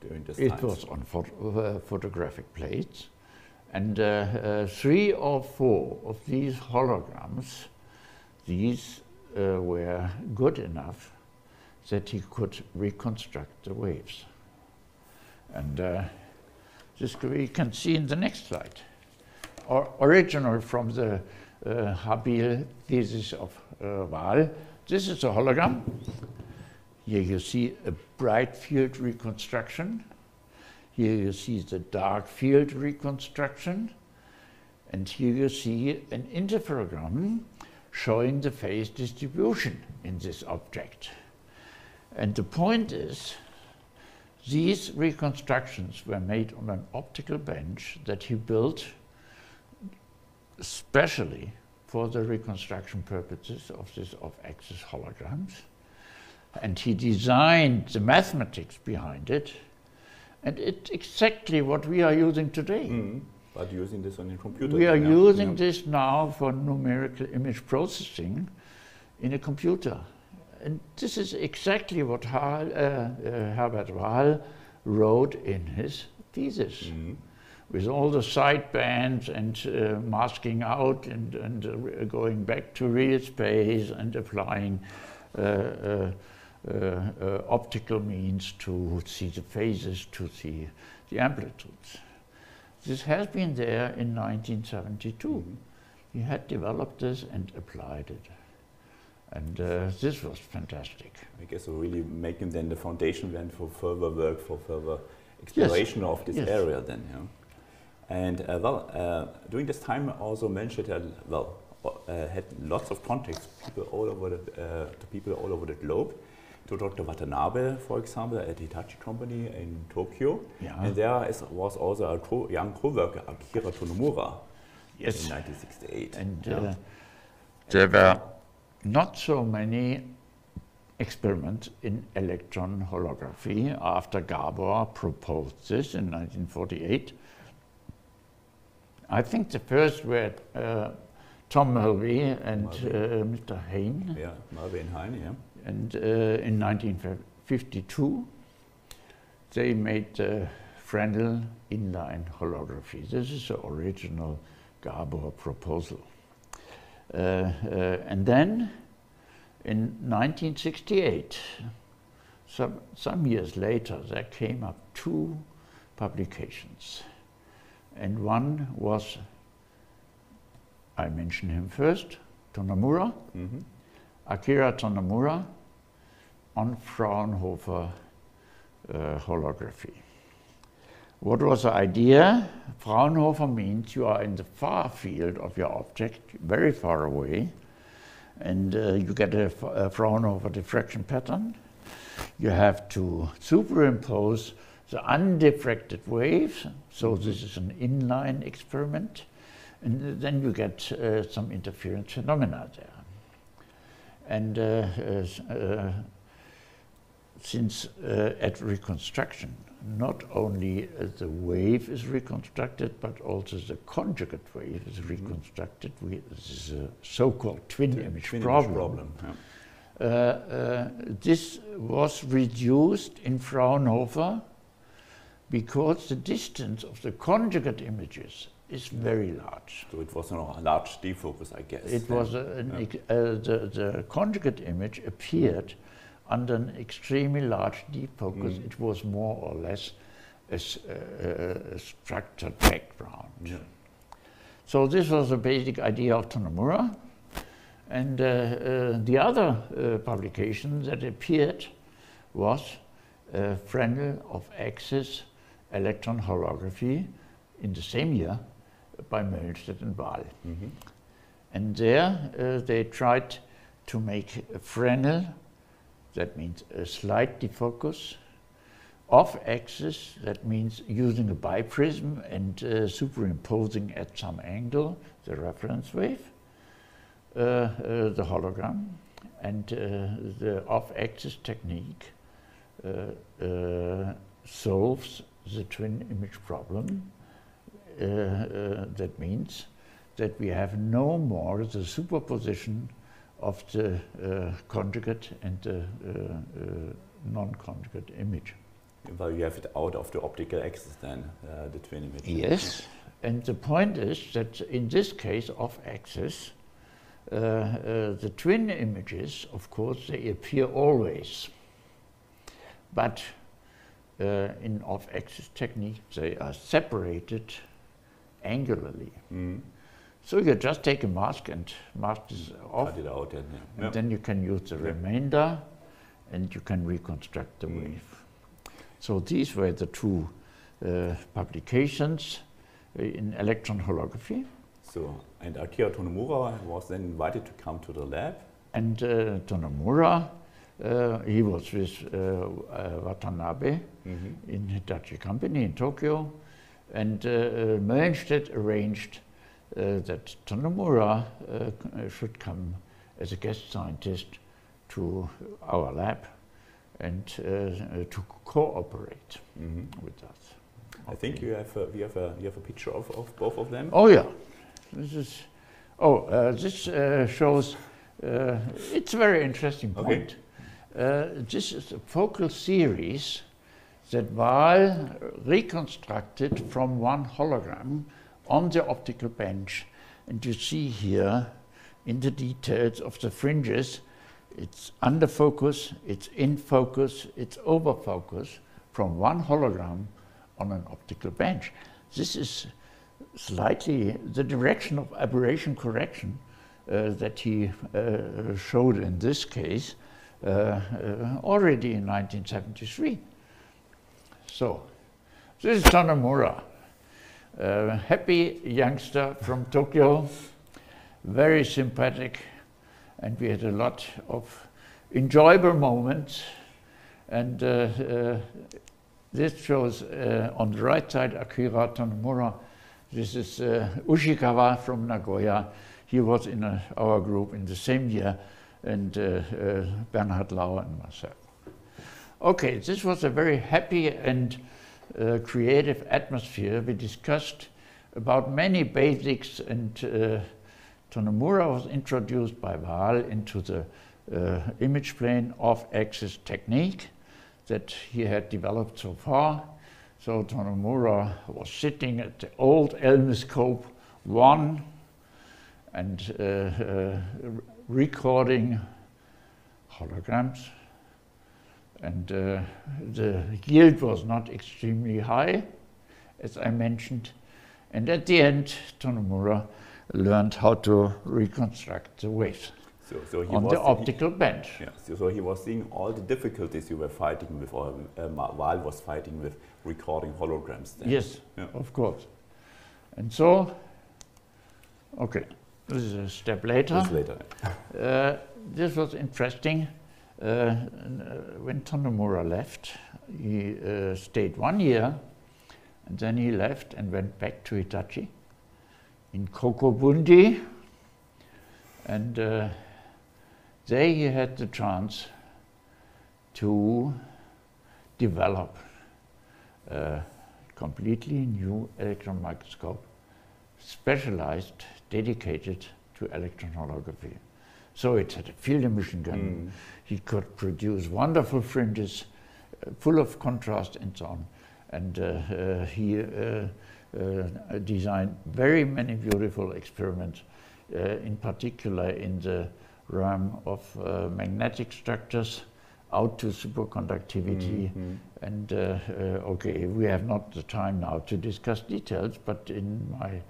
during this
It
time.
was on uh, photographic plates. And uh, uh, three or four of these holograms, these uh, were good enough that he could reconstruct the waves. And uh, this we can see in the next slide. Or, original from the uh, Habil thesis of uh, Wahl. This is a hologram. Here you see a bright field reconstruction. Here you see the dark field reconstruction. And here you see an interferogram showing the phase distribution in this object. And the point is, these reconstructions were made on an optical bench that he built specially for the reconstruction purposes of this off-axis holograms. And he designed the mathematics behind it, and it's exactly what we are using today.
Mhm. But using this on a computer.
We are
yeah.
using
Yeah.
this now for numerical image processing in a computer. And this is exactly what uh, uh, Herbert Wahl wrote in his thesis,
Mhm.
with all the sidebands and uh, masking out and, and uh, going back to real space and applying uh, uh, uh, uh, optical means to see the phases, to see the amplitudes. This has been there in 1972.
Mhm.
He had developed this and applied it. And uh, this was fantastic.
I guess we're really making then the foundation then for further work, for further exploration of this
Yes.
area then, yeah. And uh, well, uh, during this time also mentioned that, well, uh, had lots of contacts, people all over the, uh, to people all over the globe. To Dr. Watanabe, for example, at Hitachi Company in Tokyo.
Yeah.
And there is, was also a co- young co-worker, Akira Tonomura,
Yes.
in 1968.
And
Yeah.
uh, there were not so many experiments in electron holography after Gabor proposed this in 1948. I think the first were uh, Tom Mulvey and
Mulvey.
uh, Mr. Haine.
yeah, Marvin Haine, yeah.
And uh, in 1952, they made the Fresnel inline holography. This is the original Gabor proposal. Uh, uh, and then in 1968, some, some years later, there came up two publications. And one was, I mention him first, Tonomura,
Mhm.
Akira Tonomura on Fraunhofer uh, holography. What was the idea? Fraunhofer means you are in the far field of your object, very far away, and uh, you get a Fraunhofer diffraction pattern. You have to superimpose the undiffracted waves, so this is an inline experiment, and then you get uh, some interference phenomena there. And uh, uh, uh, since uh, at reconstruction, not only uh, the wave is reconstructed, but also the conjugate wave is reconstructed. We, this is a so-called twin
Twin-
image
twin
problem.
problem, yeah.
Uh, uh, this was reduced in Fraunhofer because the distance of the conjugate images is very large.
So it was a large defocus, I guess.
It was a, an
Yeah.
uh, the, the conjugate image appeared under an extremely large defocus.
Mm.
It was more or less a structured background.
Yeah.
So this was the basic idea of Tonomura. And uh, uh, the other uh, publication that appeared was uh, Fresnel off axis electron holography in the same year by Möllenstedt and Wahl.
Mhm.
And there uh, they tried to make a Fresnel, that means a slight defocus, off axis, that means using a biprism and uh, superimposing at some angle the reference wave, uh, uh, the hologram, and uh, the off axis technique uh, uh, solves the twin image problem. That means that we have no more the superposition of the uh, conjugate and the uh, uh, non-conjugate image.
Well, you have it out of the optical axis then, uh, the twin image.
Yes, and the point is that in this case of axis, uh, uh, the twin images, of course, they appear always. But uh, in off-axis technique, they are separated angularly.
Mm.
So you just take a mask and mask is off,
Cut it out and, yeah.
and then you can use the remainder and you can reconstruct the
Mm.
wave. So these were the two uh, publications uh, in electron holography.
So, and Akira Tonomura was then invited to come to the lab.
And uh, Tonomura, uh, he was with uh, uh, Watanabe
Mm-hmm.
in Hitachi Company in Tokyo, and uh, uh, Möllenstedt arranged uh, that Tonomura uh, uh, should come as a guest scientist to our lab and uh, uh, to cooperate
hmm
with us.
I think you have a, we have a you have a picture of, of both of them.
Oh yeah, this is. Oh, uh, this uh, shows. Uh, it's a very interesting
Okay.
point. Uh, this is a focal series that Wahl reconstructed from one hologram on the optical bench, and you see here in the details of the fringes. It's under focus, it's in focus, it's over focus from one hologram on an optical bench. This is slightly the direction of aberration correction uh, that he uh, showed in this case uh, uh, already in 1973. So, this is Tonomura, a happy youngster from Tokyo, very sympathetic, and we had a lot of enjoyable moments. And uh, uh, this shows uh, on the right side Akira Tonomura. This is uh, Ushikawa from Nagoya. He was in uh, our group in the same year, and Bernhard Lauer and myself. Okay, this was a very happy and uh, creative atmosphere. We discussed about many basics, and uh, Tonomura was introduced by Wahl into the uh, image plane off axis technique that he had developed so far. So Tonomura was sitting at the old Elmiskop 1 and uh, uh, recording holograms. And uh, the yield was not extremely high, as I mentioned. And at the end, Tonomura learned how to reconstruct the waves
So, so he
on
was
the
he-
optical bench.
Yeah, so, so he was seeing all the difficulties you were fighting with, or uh, was fighting with recording holograms. Then.
Yes,
Yeah.
of course. And so, okay, this is a step later.
This later.
Uh, this was interesting. Uh, uh, when Tonomura left, he uh, stayed one year, and then he left and went back to Hitachi in Kokubunji, and uh, there he had the chance to develop a completely new electron microscope, specialized, dedicated to electron holography. So it had a field emission gun.
Mm.
He could produce wonderful fringes, uh, full of contrast and so on. And uh, uh, he uh, uh, designed very many beautiful experiments, uh, in particular in the realm of uh, magnetic structures out to superconductivity.
Mhm.
And uh, uh, okay, we have not the time now to discuss details, but in my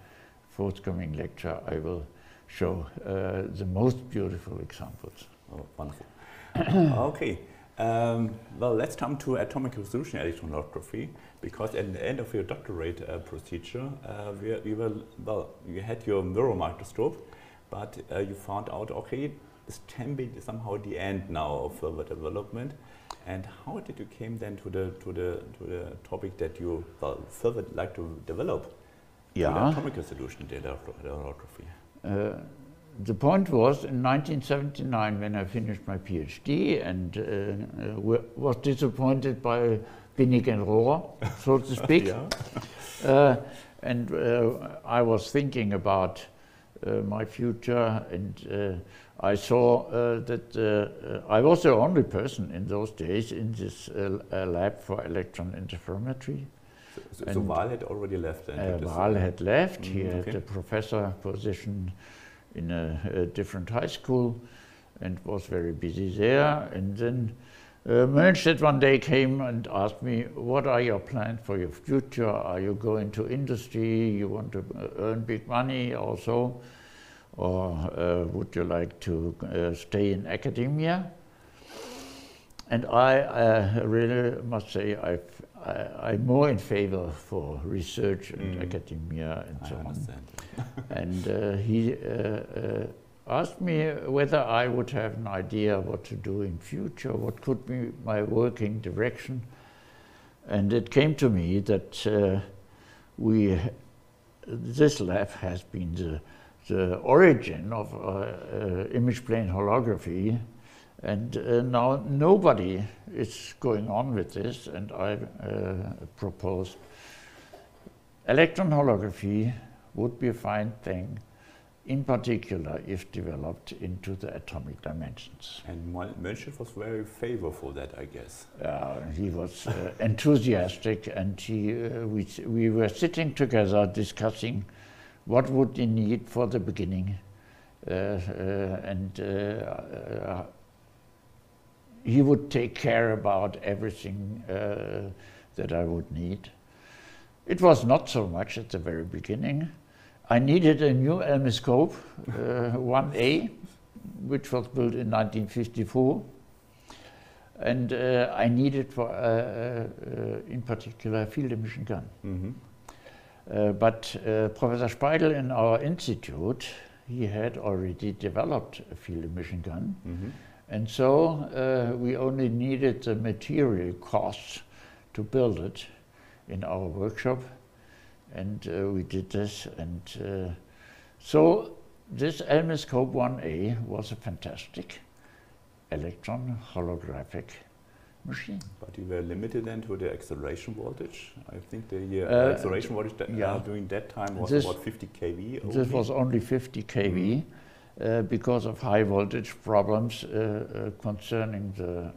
forthcoming lecture, I will show uh, the most beautiful examples.
Oh, wonderful. okay. Um, well, let's come to atomic resolution electron holography because at the end of your doctorate uh, procedure, uh, we, you were well, you had your mirror microscope, but uh, you found out okay, this can be somehow the end now of further development. And how did you came then to the to the to the topic that you well, further like to develop?
Yeah.
atomic resolution electron holography.
Uh, the point was in 1979 when I finished my PhD and uh, uh, was disappointed by Binnig and Rohrer, so to speak.
yeah.
Uh, and uh, I was thinking about uh, my future and uh, I saw uh, that uh, I was the only person in those days in this lab for electron interferometry.
So, so Wahl had already left then?
Uh, Wahl had left. Mm, he okay. had a professor position in a, a, different high school and was very busy there. And then uh, Möllenstedt one day came and asked me, what are your plans for your future? Are you going to industry? You want to uh, earn big money also? Or uh, would you like to uh, stay in academia? And I uh, really must say i am more in favor for research and mm. academia and
I
so
understand.
on. and uh, he uh, asked me whether I would have an idea what to do in future, what could be my working direction. And it came to me that uh, we, this lab has been the, the origin of uh, uh, image plane holography. And uh, now nobody is going on with this, and I uh, proposed electron holography would be a fine thing in particular if developed into the atomic dimensions.
And Möllenstedt was very favorable that, I guess.
Uh, he was uh, enthusiastic and he, uh, we, we were sitting together discussing what would he need for the beginning. Uh, uh, and uh, he would take care about everything that I would need. It was not so much at the very beginning. I needed a new Elmiskop, uh, 1A, which was built in 1954. And uh, I needed, for, uh, uh in particular, a field emission gun. Mm -hmm. but uh, Professor Speidel in our institute, he had already developed a field emission gun. Mm -hmm. And so uh, we only needed the material costs to build it in our workshop and uh, we did this. And uh, so this Elmiskop 1A was a fantastic electron holographic machine.
But you were limited then to the acceleration voltage. I think the uh, uh acceleration voltage that, yeah. during that time was this, about 50 kV.
Only. This was only 50 kV mm -hmm. Uh, because of high voltage problems uh, concerning the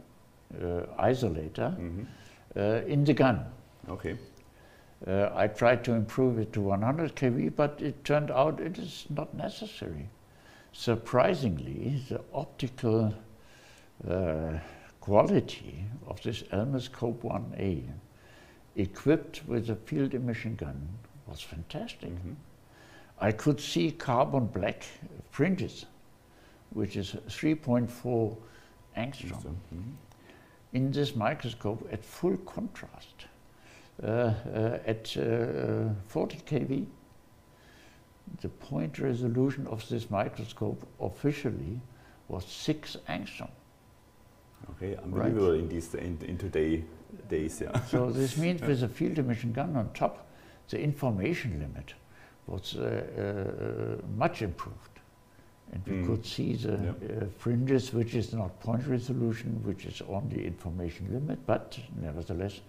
isolator mm -hmm. in the gun.
Okay.
Uh, I tried to improve it to 100 kV, but it turned out it is not necessary. Surprisingly, the optical uh, quality of this Elmiskop 1A equipped with a field emission gun was fantastic. Mm -hmm. I could see carbon black fringes, which is 3.4 angstrom, mm -hmm. in this microscope at full contrast. Uh, uh, at uh, 40 kV, the point resolution of this microscope officially was six angstrom.
Okay, unbelievable right? in these in, in today days. Yeah.
so this means with a field emission gun on top, the information limit was uh, uh, much improved, and we mm. could see the uh, fringes, which is not point resolution, which is only information limit, but nevertheless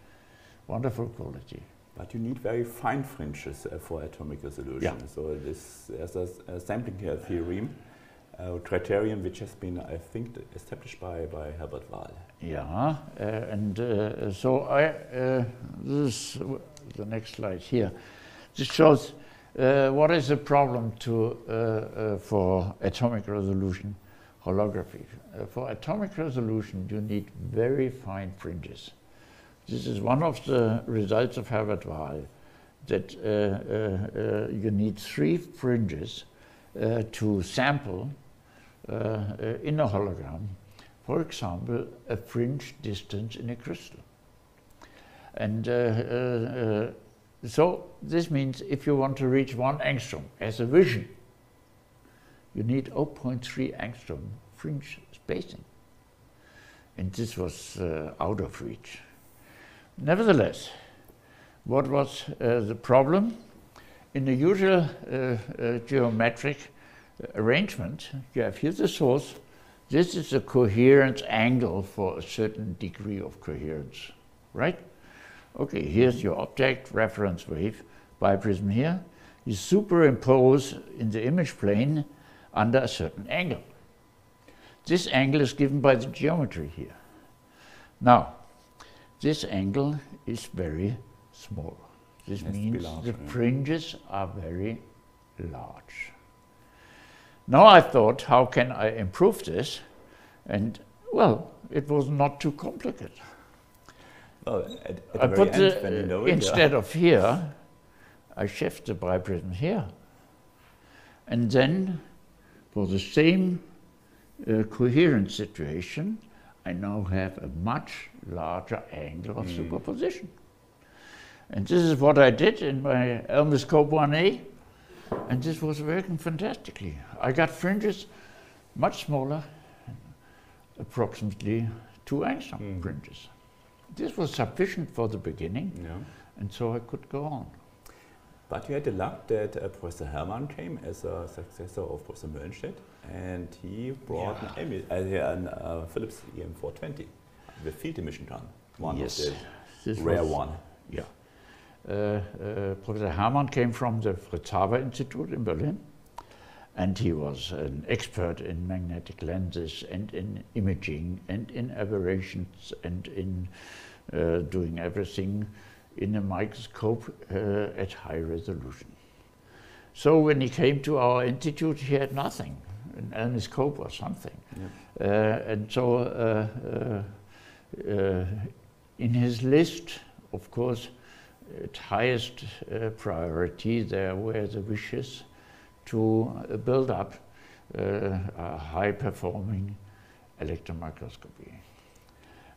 wonderful quality.
But you need very fine fringes uh, for atomic resolution. Yeah. So this there's a, a sampling theorem, a criterion which has been, I think, established by, by Herbert Wahl.
Yeah, uh, and uh, so I, uh, this the next slide here. This shows uh, what is the problem to uh, for atomic resolution holography. for atomic resolution, you need very fine fringes. This is one of the results of Herbert Wahl, that uh, uh, uh, you need three fringes uh, to sample uh, uh, in a hologram. For example, a fringe distance in a crystal. And so this means if you want to reach one angstrom as a vision, you need 0.3 angstrom fringe spacing. And this was out of reach. Nevertheless, what was uh, the problem? In the usual uh, uh, geometric arrangement, you have here the source. This is the coherence angle for a certain degree of coherence, right? Okay, here's your object reference wave, biprism here. you superimpose in the image plane under a certain angle. This angle is given by the geometry here. Now, this angle is very small. This means large, the yeah. fringes are very large. Now I thought, how can I improve this? And well, it was not too complicated.
Well, at, at I put the, you know
instead of here, I shift the biprism here. And then for the same uh, coherent situation, I now have a much larger angle of mm. superposition. And this is what I did in my Elmiskop 1A, and this was working fantastically. I got fringes much smaller, approximately two angstrom mm. fringes. This was sufficient for the beginning, yeah. and so I could go on.
But you had the luck that uh, Professor Herrmann came as a successor of Professor Möllenstedt, and he brought yeah. an, uh, an uh, Philips EM420, the field emission gun, one yes. of the this rare one.
Yeah. Uh, uh, Professor Herrmann came from the Fritz Haber Institute in Berlin, and he was an expert in magnetic lenses and in imaging and in aberrations and in doing everything in a microscope uh, at high resolution. So when he came to our institute, he had nothing, an aniscope or something. Uh, and so uh, uh, uh, in his list, of course, at highest priority there were the wishes to build up a high-performing electron microscopy.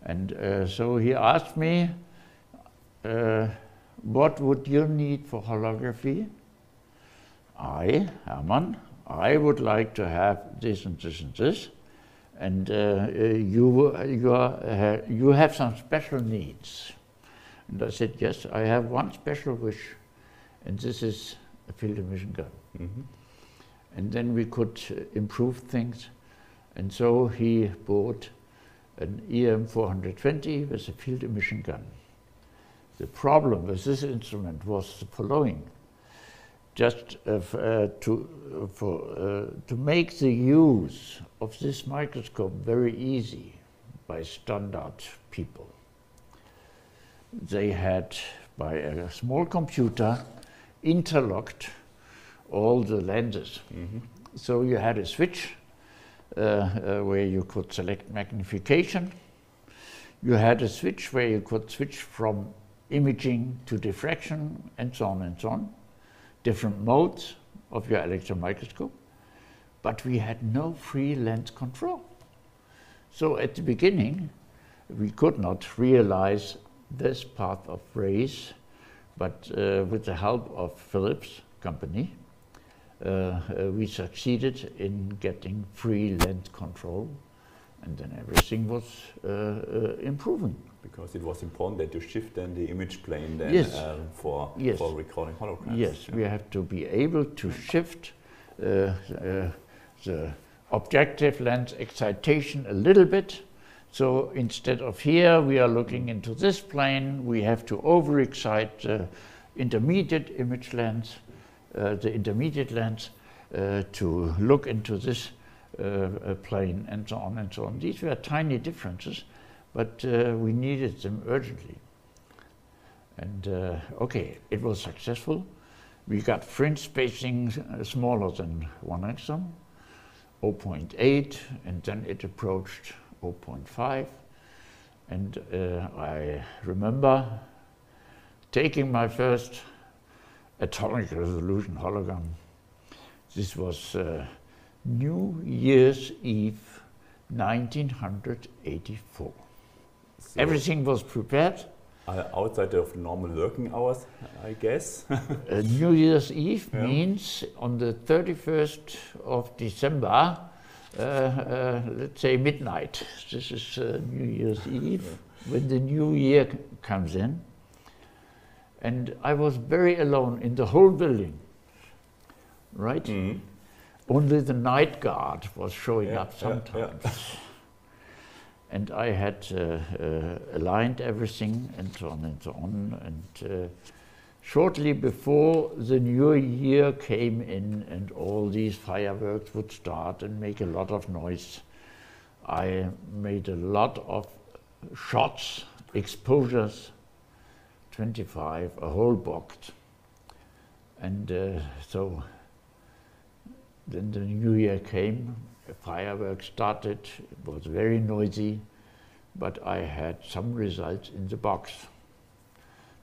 And so he asked me, uh, what would you need for holography? I, Herrmann, I would like to have this and this and this, and uh, uh you, you, are, uh, you have some special needs. And I said, yes, I have one special wish, and this is a field emission gun. Mm -hmm. And then we could uh, improve things. And so he bought an EM420 with a field emission gun. The problem with this instrument was the following. Just uh, uh, to, uh, for, uh, to make the use of this microscope very easy by standard people, they had, by a small computer, interlocked all the lenses. Mm -hmm. So you had a switch where you could select magnification. You had a switch where you could switch from imaging to diffraction, and so on and so on, different modes of your electron microscope, but we had no free lens control. So at the beginning, we could not realize this path of rays, but uh, with the help of Philips company, uh, uh, we succeeded in getting free lens control, and then everything was uh, uh, improving
because it was important that you shift then the image plane then yes. uh, for, yes. for recording holograms.
Yes, yeah. we have to be able to shift uh, uh, the objective lens excitation a little bit. So instead of here, we are looking into this plane, we have to over-excite the intermediate image lens, uh, the intermediate lens, uh, to look into this uh, plane and so on and so on. These were tiny differences but uh, we needed them urgently. And uh, okay, it was successful. We got fringe spacing uh, smaller than one angstrom, 0.8, and then it approached 0.5. And uh, I remember taking my first atomic resolution hologram. This was uh, New Year's Eve 1984. So Everything was prepared.
Uh, outside of normal working hours, I guess.
uh, New Year's Eve yeah. means on the 31st of December, uh, uh, let's say midnight. This is uh, New Year's Eve, yeah. when the new year comes in. And I was very alone in the whole building, right? Mm. Only the night guard was showing yeah, up sometimes. and I had uh, uh, aligned everything and so on and so on. And shortly before the new year came in and all these fireworks would start and make a lot of noise, I made a lot of shots, exposures, 25, a whole box. And uh, so then the new year came, fireworks started, it was very noisy, but I had some results in the box.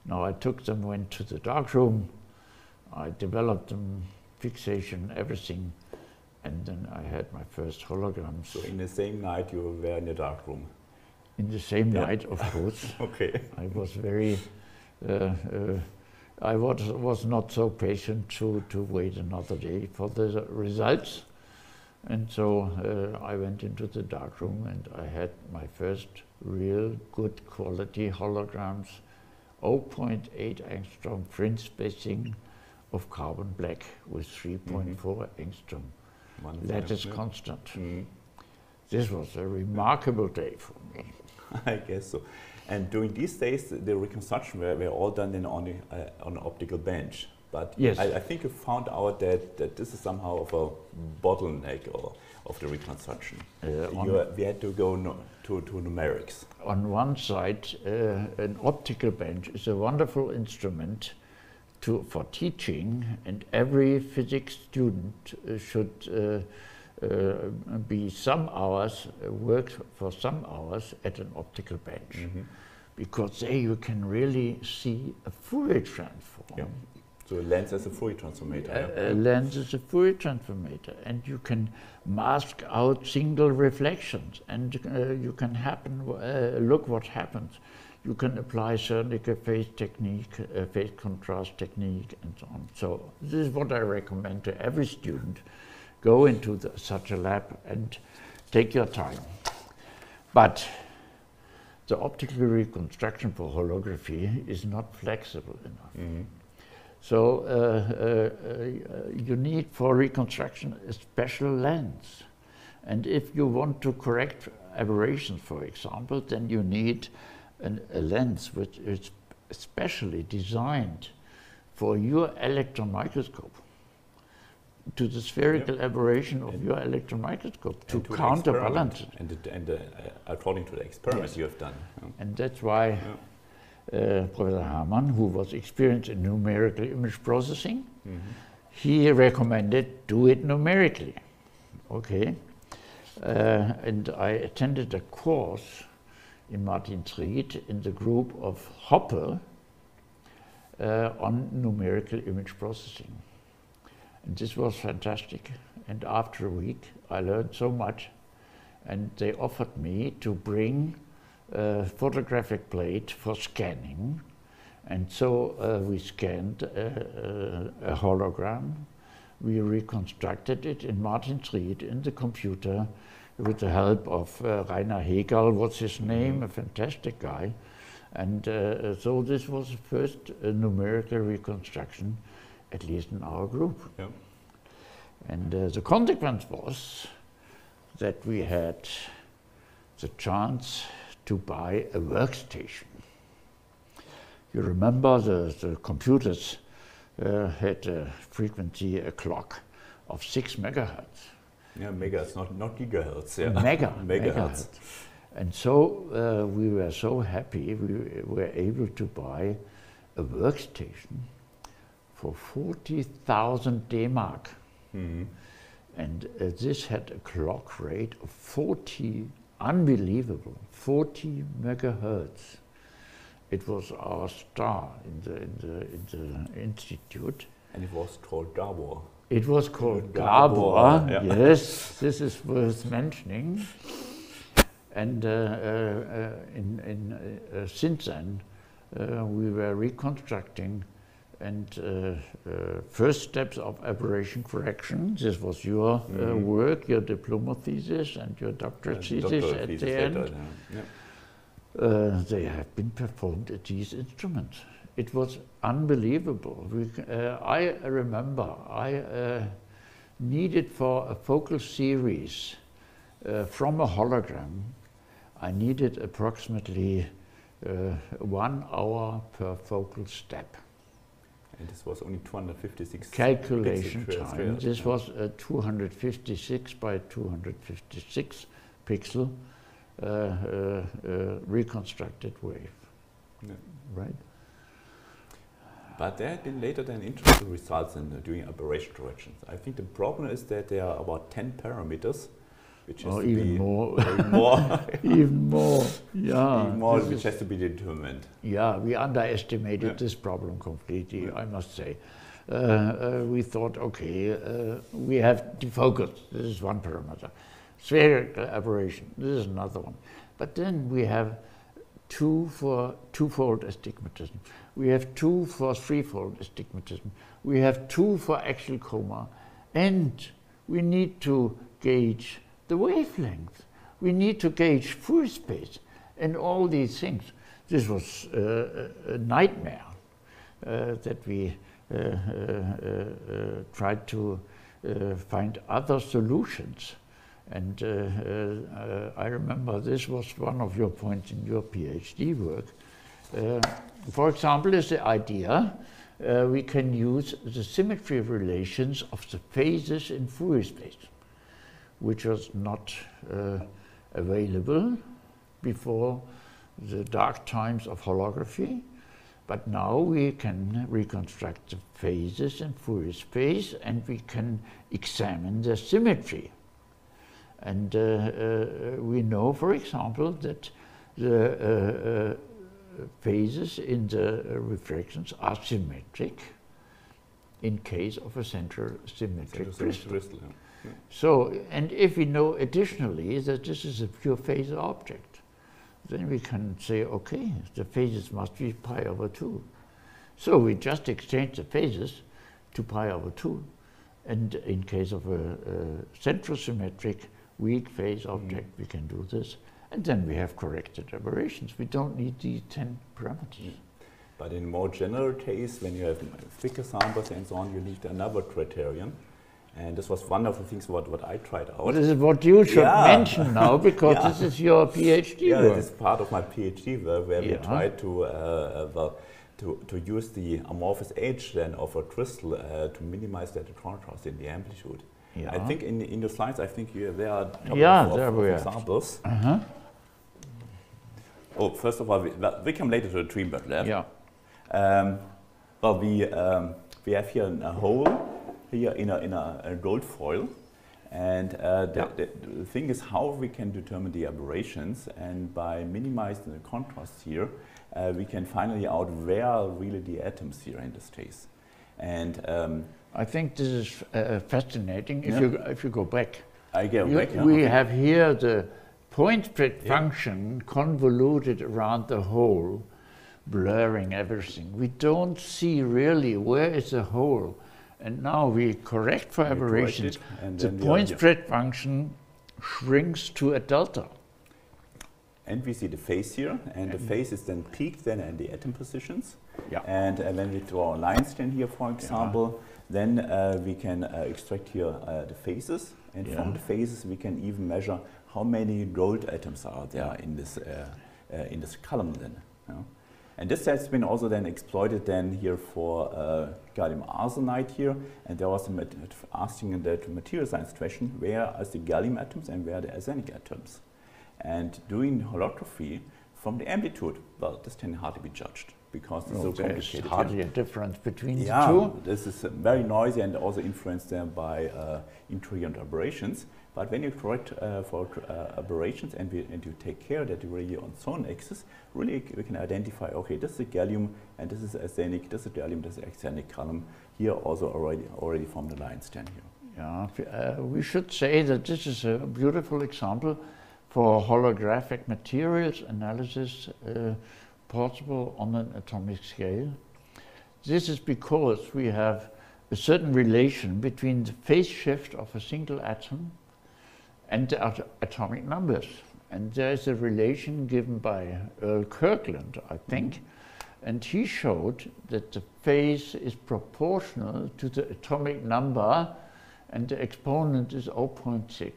Now I took them, went to the darkroom, I developed them, fixation, everything, and then I had my first holograms.
So in the same night you were in the darkroom?
In the same
Yeah.
night, of course.
Okay.
I was very, I was, was not so patient to, to wait another day for the results. And so uh, I went into the darkroom and I had my first real good quality holograms, 0.8 angstrom fringe spacing of carbon black with 3.4 angstrom
One
lattice
yeah.
constant.
Mm,
This was a remarkable day for me.
I guess so. And during these days, the reconstruction were, were all done in on, a, uh, on an optical bench. But
Yes.
I, I think you found out that, that this is somehow of a bottleneck or of the reconstruction.
Uh,
You, we had to go no, to, to numerics.
on one side, uh, an optical bench is a wonderful instrument to, for teaching, and every physics student uh, should uh, be some hours, uh, work for some hours at an optical bench,
Mhm.
because there you can really see a Fourier transform.
Yeah. So a lens is a Fourier transformator. yeah.
A, a lens is a Fourier transformator, and you can mask out single reflections, and uh, you can happen. Uh, look what happens. You can apply Zernike phase technique, uh, phase contrast technique, and so on. So this is what I recommend to every student: go into the, such a lab and take your time. But the optical reconstruction for holography is not flexible enough.
Mhm.
So uh, uh, uh, you need for reconstruction a special lens. And if you want to correct aberrations, for example, then you need an, a lens which is specially designed for your electron microscope, to the spherical aberration of
And-
your electron microscope, to
the
counterbalance it.
And, the, and the, uh, according to the experiments
Yes.
you have done. yeah.
And that's why uh, Professor Hamann, who was experienced in numerical image processing,
Mhm.
he recommended do it numerically. Okay. Uh, and I attended a course in Martinsried in the group of Hoppe uh, on numerical image processing. And this was fantastic. And after a week, I learned so much. And they offered me to bring a photographic plate for scanning. And so uh, we scanned a, a, a hologram. We reconstructed it in Martinsried in the computer with the help of uh, Reiner Hegerl, what's his name, a fantastic guy. And uh, so this was the first uh, numerical reconstruction, at least in our group.
Yeah.
And uh, the consequence was that we had the chance to buy a workstation. You remember the, the computers uh, had a frequency, a clock of six megahertz.
Yeah, megahertz, not, not gigahertz. Yeah.
Mega,
megahertz.
And so uh, we were so happy we were able to buy a workstation for 40,000 D-Mark.
Mhm.
And uh, this had a clock rate of 40, unbelievable, 40 megahertz. It was our star in the, in the, in the institute.
And it was called Gabor.
It was called
Gabor, yeah.
Yes, this is worth mentioning. And uh, uh, uh, in, in, uh, uh, since then, uh, we were reconstructing and uh, uh, first steps of aberration correction. This was your uh,
Mhm.
work, your diploma thesis, and your doctorate thesis at
thesis
the
later,
end.
yeah.
Uh, they have been performed at these instruments. It was unbelievable. We, uh, I remember I uh, needed for a focal series uh, from a hologram, I needed approximately uh, one hour per focal step.
And this was only 256
calculation time. This was a 256 by 256 pixel uh, uh, uh, reconstructed wave.
Yeah.
Right?
But there have been later then interesting results in uh, doing aberration corrections. I think the problem is that there are about 10 parameters, which has
Or
to
even
be
more.
even more,
even more. Yeah.
even more which has to be determined.
Yeah, we underestimated
Yeah.
this problem completely,
Yeah.
I must say. Uh, uh, we thought, okay, uh, we have defocus, this is one parameter. Spherical aberration, this is another one. But then we have two for twofold astigmatism. We have two for threefold astigmatism. We have two for axial coma. And we need to gauge the wavelength. We need to gauge Fourier space and all these things. This was uh, a nightmare uh, that we uh, uh, uh, tried to uh, find other solutions. And I remember this was one of your points in your PhD work. For example, is the idea we can use the symmetry relations of the phases in Fourier space, which was not uh, available before the dark times of holography. But now we can reconstruct the phases in Fourier space and we can examine the symmetry. And uh, uh, we know, for example, that the uh, uh, phases in the refractions are symmetric in case of a central symmetric crystal.
crystal.
So, and if we know additionally that this is a pure phase object, then we can say, okay, the phases must be pi over 2. So we just exchange the phases to pi over 2. And in case of a, a central symmetric weak phase object, mm. we can do this. And then we have corrected aberrations. We don't need these 10 parameters.
But in more general case, when you have thicker samples and so on, you need another criterion. And this was one of the things what, what I tried out.
Well, this is what you should
Yeah.
mention now because
Yeah.
this is your PhD
yeah,
work.
this is part of my PhD work where we
Yeah.
tried to, uh, uh, well, to, to use the amorphous age then of a crystal uh, to minimize that contrast in the amplitude.
yeah.
I think in, in your slides, I think you, there are a couple
Yeah,
of,
there
of
we are.
examples.
uh-huh.
Oh, first of all, we, we come later to the Triebenberg lab.
Yeah.
Um, well, we, um, we have here a hole here in a, in a, a gold foil. And uh, the,
Yeah.
the, the thing is how we can determine the aberrations. And by minimizing the contrast here, uh, we can finally out where are really the atoms here in this case. And um,
I think this is uh, fascinating. If
Yeah.
you if you go back,
I get
You-
back. yeah,
we
okay.
have here the point spread function convoluted around the hole, blurring everything. We don't see really where is the hole, and now we correct for aberrations.
and
The
then we are
point
here.
spread function shrinks to a delta.
And we see the phase here, and the phase is then peaked then at the atom positions.
Yeah.
And uh, when we draw a line scan here, for example, then uh, we can uh, extract here uh, the phases, and
Yeah.
from the phases we can even measure how many gold atoms are there in this uh, uh, in this column then. you know. And this has been also then exploited then here for uh, gallium arsenide here, and there was asking the material science question, where are the gallium atoms and where are the arsenic atoms? And doing holography from the amplitude, well, this can hardly be judged because it's so
there's
complicated.
hardly a difference between
Yeah,
the two.
this is uh, very noisy and also influenced then by uh, aberrations. But when you correct uh, for uh, aberrations and, we, and you take care that you're really on zone axis, really we can identify, okay, this is a gallium and this is arsenic, this is gallium, this is arsenic column. Here also already already from the line scan here.
Yeah, uh, we should say that this is a beautiful example for holographic materials analysis uh, possible on an atomic scale. This is because we have a certain relation between the phase shift of a single atom and atomic numbers. And there is a relation given by Earl Kirkland, I think, and he showed that the phase is proportional to the atomic number and the exponent is 0.6.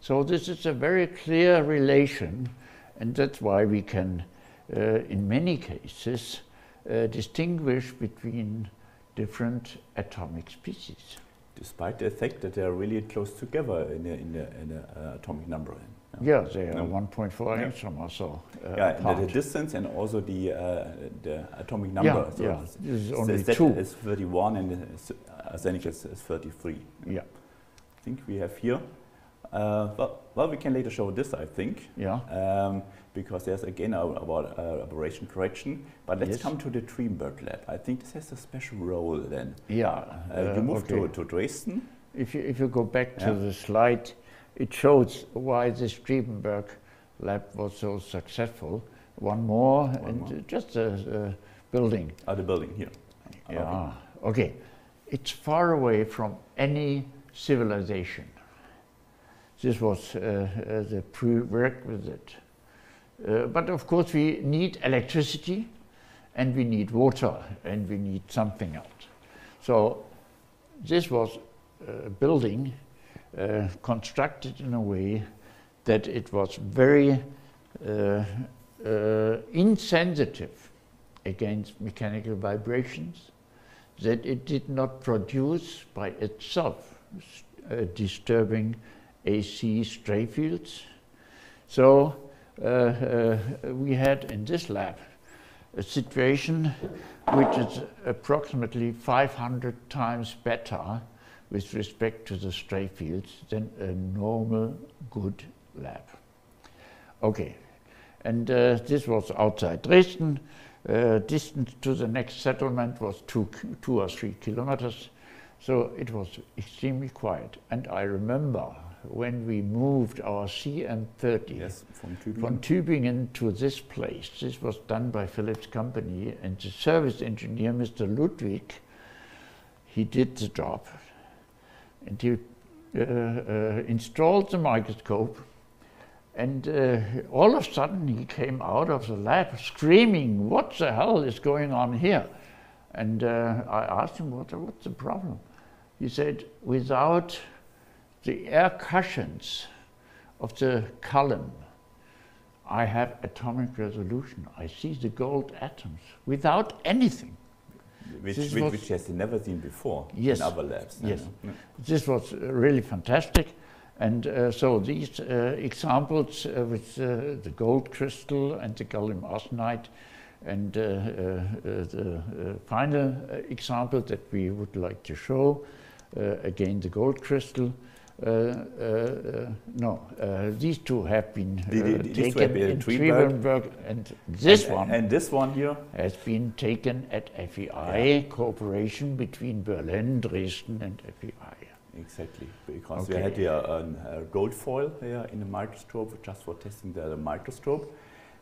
So this is a very clear relation and that's why we can, uh, in many cases, uh, distinguish between different atomic species.
Despite the fact that they are really close together in a, in a, in a uh, atomic number.
Yeah, they are
No.
1.4
Yeah.
angstrom or so. Uh,
yeah, and the, distance and also the uh, the atomic
Yeah,
number.
yeah,
it's-
this is only
Z
two.
is 31 and arsenic is, is 33.
Yeah,
I think we have here. Uh, well, well, we can later show this, I think,
yeah.
um, because there's again a- about uh, aberration correction. But let's
Yes.
come to the Triebenberg lab. I think this has a special role then.
Yeah,
Uh, you
uh,
moved
okay.
to, to Dresden.
If you, if you go back to
Yeah.
the slide, it shows why the Triebenberg lab was so successful. One more,
One
and
more.
just a, a building.
Uh, the building here.
Yeah. Okay. It's far away from any civilization. This was uh, uh, the prerequisite. Uh, but of course, we need electricity, and we need water, and we need something else. So, this was a building uh, constructed in a way that it was very uh, uh, insensitive against mechanical vibrations, that it did not produce by itself uh, disturbing AC stray fields. So we had in this lab a situation which is approximately 500 times better with respect to the stray fields than a normal good lab. Okay, and uh, this was outside Dresden. Uh, distance to the next settlement was two, two or three kilometers, so it was extremely quiet. And I remember when we moved our CM30
Yes, from Tübingen.
from Tübingen to this place. This was done by Philips company, and the service engineer, Mr. Ludwig, he did the job, and he uh, uh, installed the microscope. And uh, all of a sudden, he came out of the lab screaming, "What the hell is going on here?" And uh, I asked him, what, "What's the problem?" He said, "Without the air cushions of the column, I have atomic resolution. I see the gold atoms without anything.
which, which,
was-
which has never seen before
Yes,
in other labs.
yes.
no.
This was really fantastic. And uh, so these uh, examples uh, with uh, the gold crystal and the gallium arsenide, and uh, uh, uh, the uh, final example that we would like to show, uh, again the gold crystal. Uh, uh, uh, no, uh, these two have been
The- the- two have
taken
been
in. Triebenberg, and this
and,
one
And this one here,
has been taken at FEI, cooperation between Berlin, Dresden, and FEI.
exactly, because we had here a, a gold foil here in the microscope just for testing the, the microscope.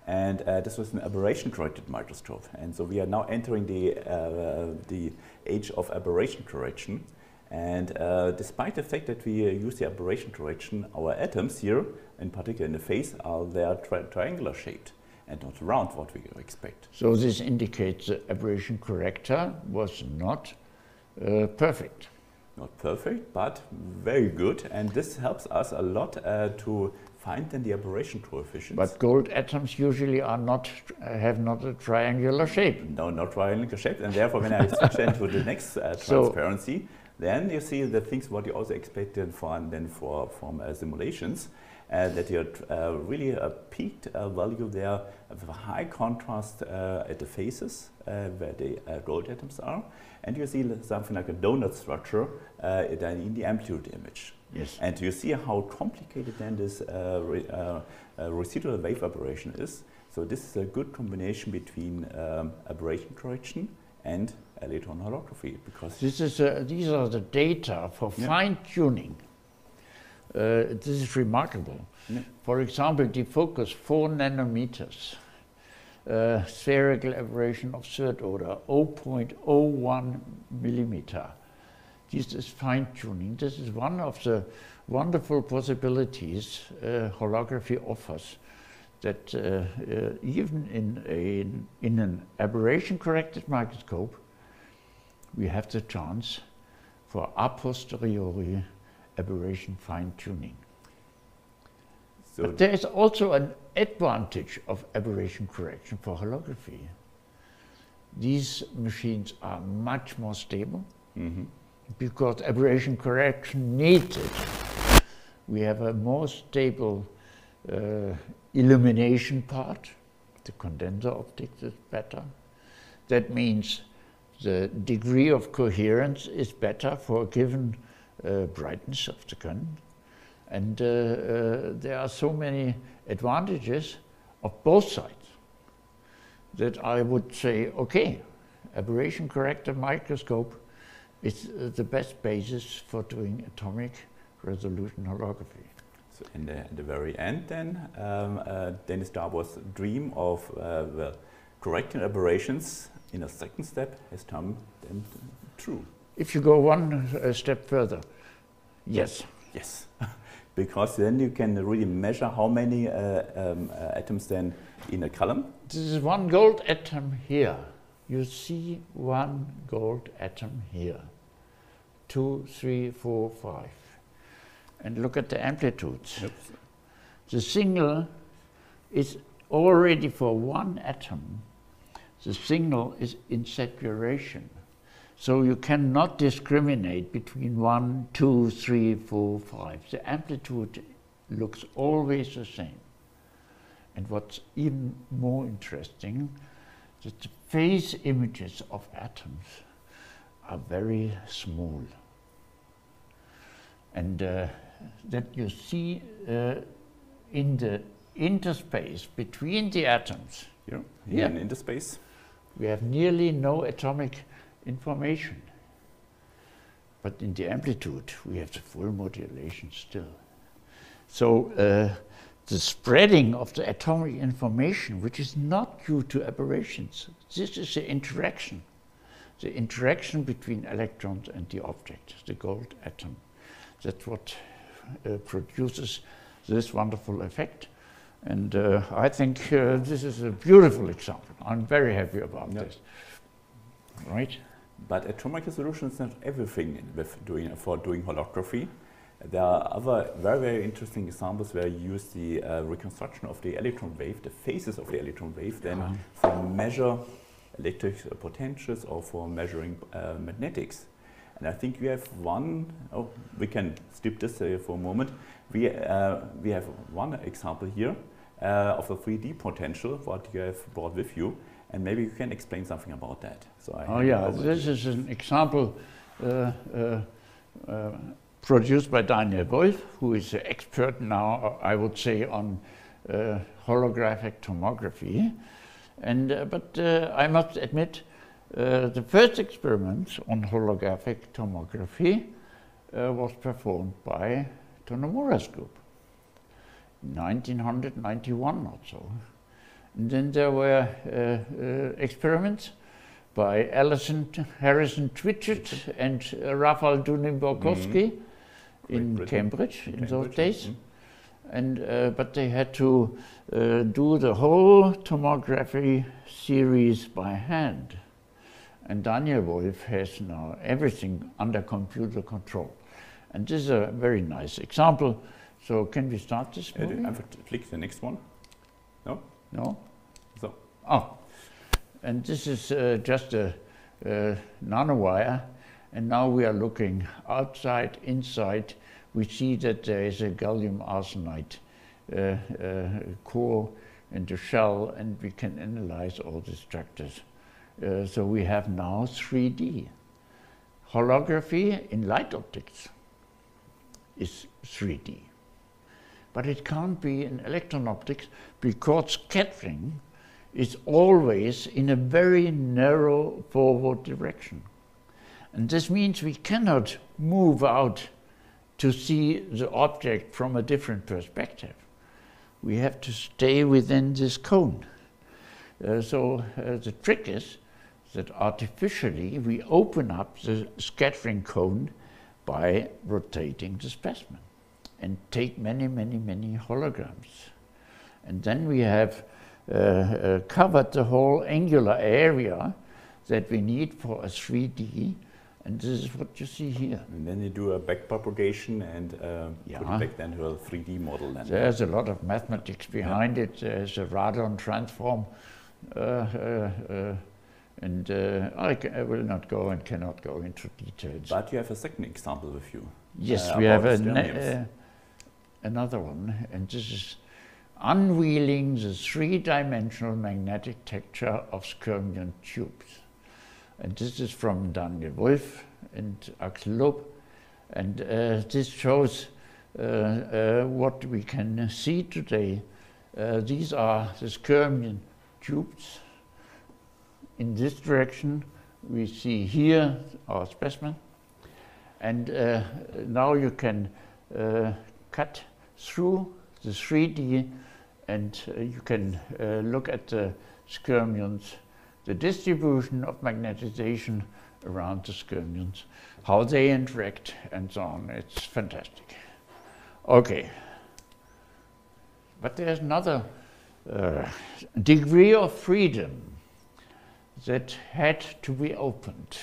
And uh, this was an aberration corrected microscope. And so we are now entering the, uh, the age of aberration correction. And uh, despite the fact that we uh, use the aberration correction, our atoms here, in particular in the face, are they are tri- triangular shaped and not round, what we expect.
So this indicates the aberration corrector was not uh, perfect.
Not perfect, but very good. And this helps us a lot uh, to find then the aberration coefficients.
But gold atoms usually are not uh, have not a triangular shape.
no, not triangular shaped. And therefore, when I switch then to the next uh,
So-
transparency, then you see the things what you also expected from then for from uh, simulations. Uh, that you had uh, really a peaked uh, value there of a high contrast uh, at the faces uh, where the uh, gold atoms are, and you see something like a donut structure uh, in the amplitude image.
Yes.
And you see how complicated then this uh, re, uh, uh, residual wave aberration is. So this is a good combination between um, aberration correction and electron holography because
This is uh, these are the data for
Yeah.
fine tuning. Uh, this is remarkable.
Yeah.
For example, defocus four nanometers, uh, spherical aberration of third order 0.01 millimeter. This is fine tuning. This is one of the wonderful possibilities uh, holography offers. That uh, uh, even in, a, in an aberration corrected microscope, we have the chance for a posteriori aberration fine tuning.
so
But there is also an advantage of aberration correction for holography. these machines are much more stable
Mhm.
because aberration correction needs it. We have a more stable uh, illumination part. The condenser optics is better. That means the degree of coherence is better for a given uh, brightness of the gun. And uh, uh, there are so many advantages of both sides that I would say, okay, aberration corrected microscope is uh, the best basis for doing atomic resolution holography.
So in the, the very end, then um, uh, Dennis Gabor's dream of uh, well, correcting aberrations in a second step has come then true.
If you go one uh, step further, yes,
Yes, because then you can really measure how many uh, um, uh, atoms then in a column.
this is one gold atom here. You see one gold atom here. Two, three, four, five. And look at the amplitudes.
Oops.
The signal is already for one atom. The signal is in saturation. So you cannot discriminate between one, two, three, four, five. The amplitude looks always the same. And what's even more interesting, that the phase images of atoms are very small. And uh, that you see uh, in the interspace between the atoms,
Here, here
Yeah.
in interspace.
We have nearly no atomic information. But in the amplitude, we have the full modulation still. So uh, the spreading of the atomic information, which is not due to aberrations, this is the interaction. The interaction between electrons and the object, the gold atom. That's what uh, produces this wonderful effect. And uh, I think uh, this is a beautiful example. I'm very happy about
Yeah.
this. Right?
But atomic resolution is not everything with doing, for doing holography. There are other very, very interesting examples where you use the uh, reconstruction of the electron wave, the phases of the electron wave, then
Yeah.
for measure electric potentials or for measuring uh, magnetics. And I think we have one, oh, we can skip this uh, for a moment. We, uh, we have one example here of a 3D potential, what you have brought with you. And maybe you can explain something about that. So I
Oh yeah, this is an example uh, uh, uh, produced by Daniel Wolf, who is an expert now, I would say, on uh, holographic tomography. And uh, but uh, I must admit, uh, the first experiment on holographic tomography uh, was performed by Tonomura's group 1991 or so. And then there were uh, uh, experiments by Alison Harrison Twitchett and uh, Rafael Dunin-Borkowski in
Britain.
Cambridge in those days.
mm.
And uh, but they had to uh, do the whole tomography series by hand. And Daniel Wolf has now everything under computer control. And this is a very nice example. So can we start this movie?
I've to click the next one.
No? No?
So.
Oh, and this is uh, just a, uh nanowire, and now we are looking outside, inside. We see that there is a gallium arsenide uh, uh, core in the shell, and we can analyze all the structures. Uh, so we have now 3D. Holography in light optics is 3D. But it can't be in electron optics because scattering is always in a very narrow forward direction. And this means we cannot move out to see the object from a different perspective. We have to stay within this cone. Uh, so uh, the trick is that artificially we open up the scattering cone by rotating the specimen and take many, many, many holograms. And then we have uh, uh, covered the whole angular area that we need for a 3D, and this is what you see here.
And then you do a back propagation and uh, put it back then to a 3D model. Then.
There's a lot of mathematics behind it. There's a radon transform uh, uh, uh, And uh, I, I, will not go and cannot go into details.
But you have a second example with you.
Yes, we have uh, another one, and this is unveiling the three-dimensional magnetic texture of skyrmion tubes. And this is from Daniel Wolf and Axel Lubk. And uh, this shows uh, uh, what we can see today. Uh, these are the skyrmion tubes. In this direction, we see here our specimen. And uh, now you can uh, cut through the 3D and uh, you can uh, look at the skyrmions, the distribution of magnetization around the skyrmions, how they interact and so on. It's fantastic. Okay. But there's another uh, degree of freedom that had to be opened.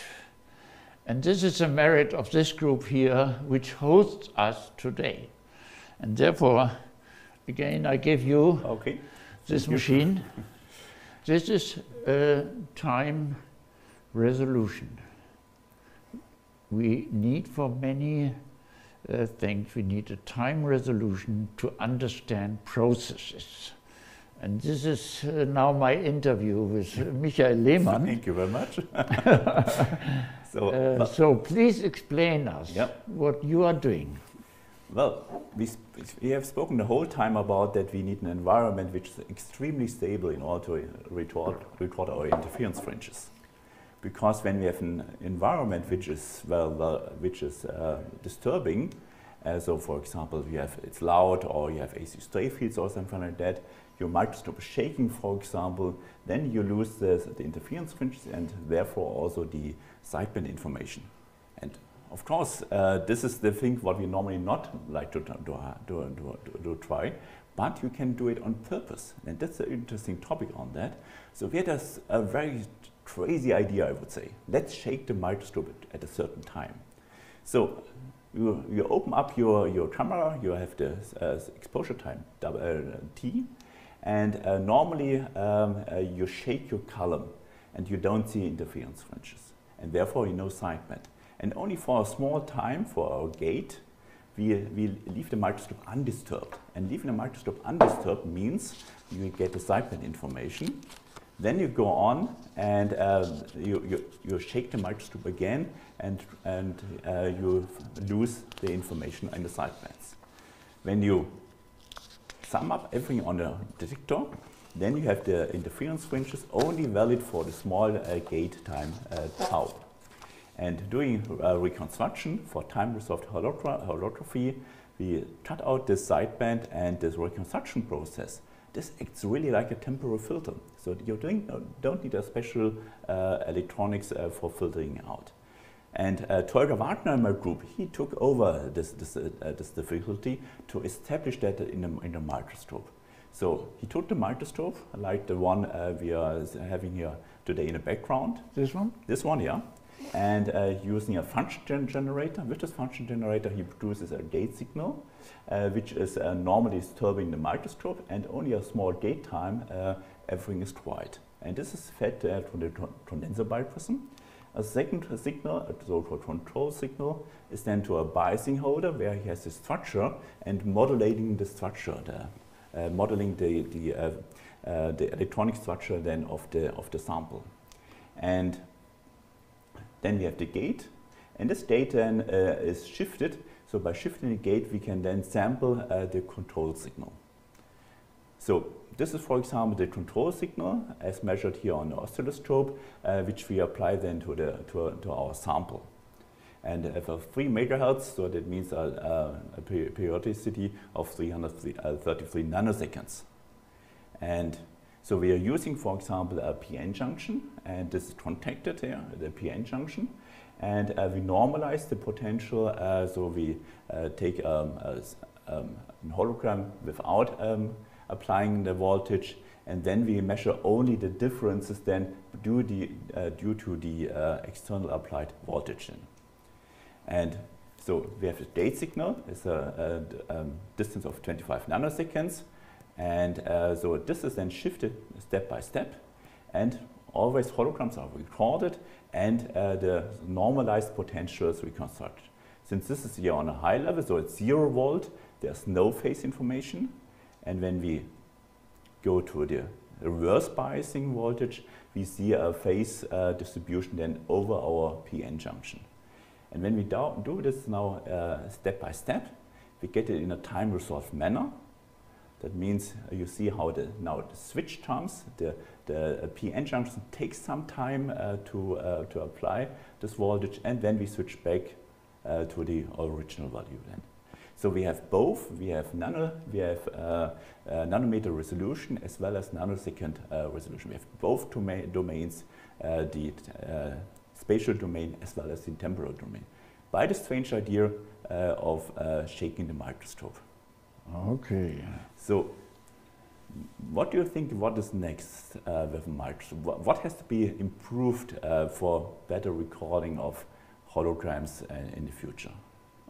And this is a merit of this group here, which hosts us today. And therefore, Again, I give you okay. this machine. this is a time resolution. We need for many uh, things, we need a time resolution to understand processes. And this is uh, now my interview with Michael Lehmann.
Thank you very much.
so, uh, so please explain us what you are doing.
Well, we, we have spoken the whole time about that we need an environment which is extremely stable in order to record, record our interference fringes. Because when we have an environment which is, well, well which is uh, disturbing, uh, so for example, you have, it's loud or you have AC stray fields or something like that, your microscope is shaking, for example, then you lose the, the interference fringes and therefore also the sideband information. Of course, uh, this is the thing what we normally not like to, to, to, to, try, but you can do it on purpose. And that's an interesting topic on that. So we had a, a very crazy idea, I would say. Let's shake the microscope at, at a certain time. So you, you open up your, your camera, you have the uh, exposure time uh, T, and uh, normally um, uh, you shake your column and you don't see interference fringes. And therefore you know sideband. And only for a small time, for our gate, we, we leave the microscope undisturbed. And leaving the microscope undisturbed means you get the sideband information. Then you go on and uh, you, you, you, shake the microscope again and, and uh, you lose the information in the sidebands. When you sum up everything on the detector, then you have the interference fringes only valid for the small uh, gate time uh, tau. And doing uh, reconstruction for time-resolved holography, we cut out this sideband and this reconstruction process. This acts really like a temporal filter. So you uh, don't need a special uh, electronics uh, for filtering out. And uh, Tolga Wagner in my group, he took over this, this, uh, this difficulty to establish that in a, in a microscope. So he took the microscope, like the one uh, we are having here today in the background.
This one?
This one, yeah and uh, using a function generator. With this function generator, he produces a gate signal, uh, which is uh, normally disturbing the microscope, and only a small gate time, uh, everything is quiet. And this is fed uh, to the condenser biprism. A second signal, a so-called control signal, is then to a biasing holder where he has the structure and modulating the structure, the, uh, modeling the, the, the electronic structure then of the, of the sample. And then we have the gate, and this gate then uh, is shifted. So by shifting the gate, we can then sample uh, the control signal. So this is, for example, the control signal as measured here on the oscilloscope, uh, which we apply then to, the, to, to our sample. And uh, for 3 megahertz, so that means a, a periodicity of 333 nanoseconds. And so we are using, for example, a PN junction, and this is contacted here, the PN junction. And uh, we normalize the potential, uh, so we uh, take um, a, um, a, hologram without um, applying the voltage, and then we measure only the differences then due, the, uh, due to the uh, external applied voltage. Then. And so we have the gate signal, it's a, a, a distance of 25 nanoseconds, and uh, so this is then shifted step by step. And always holograms are recorded and uh, the normalized potentials reconstructed. Since this is here on a high level, so it's zero volt, there's no phase information. And when we go to the reverse biasing voltage, we see a phase uh, distribution then over our PN junction. And when we do, this now uh, step by step, we get it in a time resolved manner. That means uh, you see how the, now the switch terms, the, the uh, PN junction takes some time uh, to, uh, to apply this voltage and then we switch back uh, to the original value then. So we have both, we have nano, we have uh, nanometer resolution as well as nanosecond resolution. We have both doma domains, the spatial domain as well as the temporal domain. By the strange idea of shaking the microscope.
Okay.
So what do you think what is next uh, with? What, what, has to be improved uh, for better recording of holograms uh, in the future?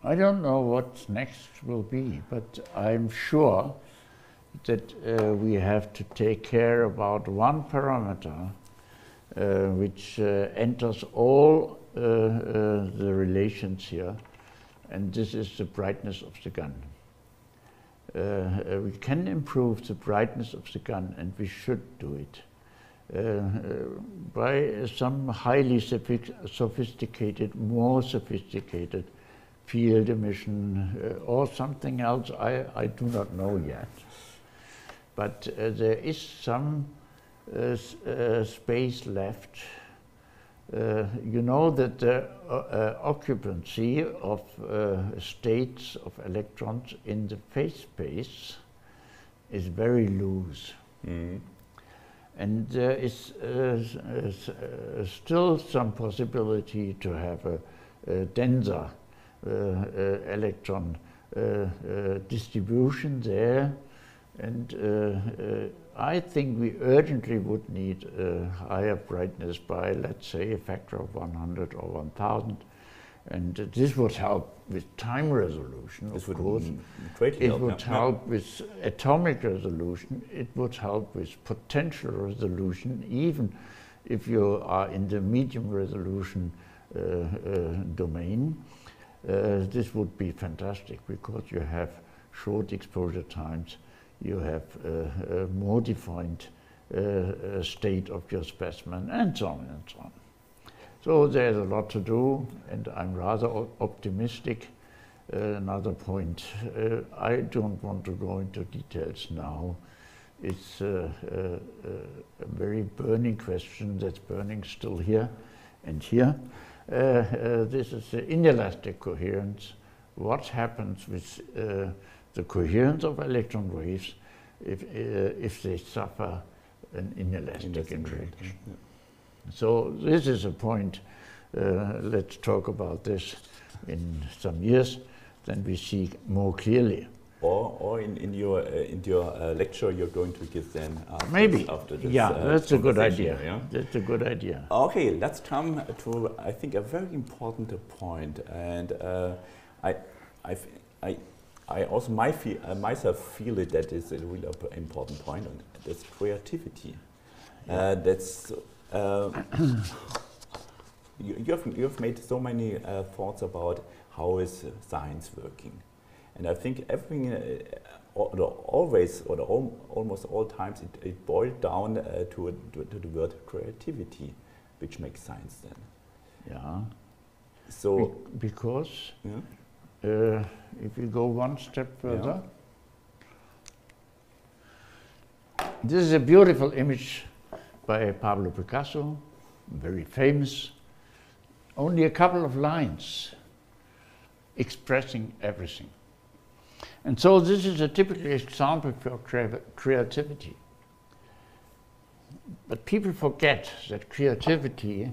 I don't know what next will be, but I'm sure that uh, we have to take care about one parameter uh, which uh, enters all the relations here, and this is the brightness of the gun. Uh, uh, we can improve the brightness of the gun and we should do it. Uh, by some highly sophisticated, more sophisticated field emission or something else, I, I do not know yet. But there is some space left uh, you know that the uh, uh, occupancy of states of electrons in the phase space is very loose. Mm. And there is still some possibility to have a, a denser electron distribution there and uh, uh, I think we urgently would need uh, higher brightness by, let's say, a factor of 100 or 1000. And uh, this would help with time resolution, this of course. It
help,
would help with atomic resolution. It would help with potential resolution, even if you are in the medium resolution uh, uh, domain. this would be fantastic because you have short exposure times you have a, a more defined uh, state of your specimen, and so on and so on. So there's a lot to do, and I'm rather optimistic. Uh, another point, uh, I don't want to go into details now. It's uh, uh, a very burning question that's burning still here and here. Uh, this is the inelastic coherence. What happens with the coherence of electron waves if, uh, if they suffer an inelastic interaction. Yeah. So this is a point, uh, let's talk about this in some years, then we see more clearly.
Or, or in, in your, uh, in your uh, lecture you're going to give then
after Maybe. after this Yeah, uh, that's a good idea. Yeah? That's a good idea.
Okay, let's come to, I think, a very important point. And uh, I, I, I I also my feel, uh, myself feel it that is a really important point, and that's creativity. Yeah. Uh, that's uh, you, you, have you have made so many uh, thoughts about how is science working, and I think everything. Uh, always or al almost all times it, it boiled down uh, to, a, to, to, the word creativity, which makes science then.
Yeah. So Be because yeah? Uh, if we go one step further, yeah. this is a beautiful image by Pablo Picasso, very famous. Only a couple of lines expressing everything. And so this is a typical example for creativity. But people forget that creativity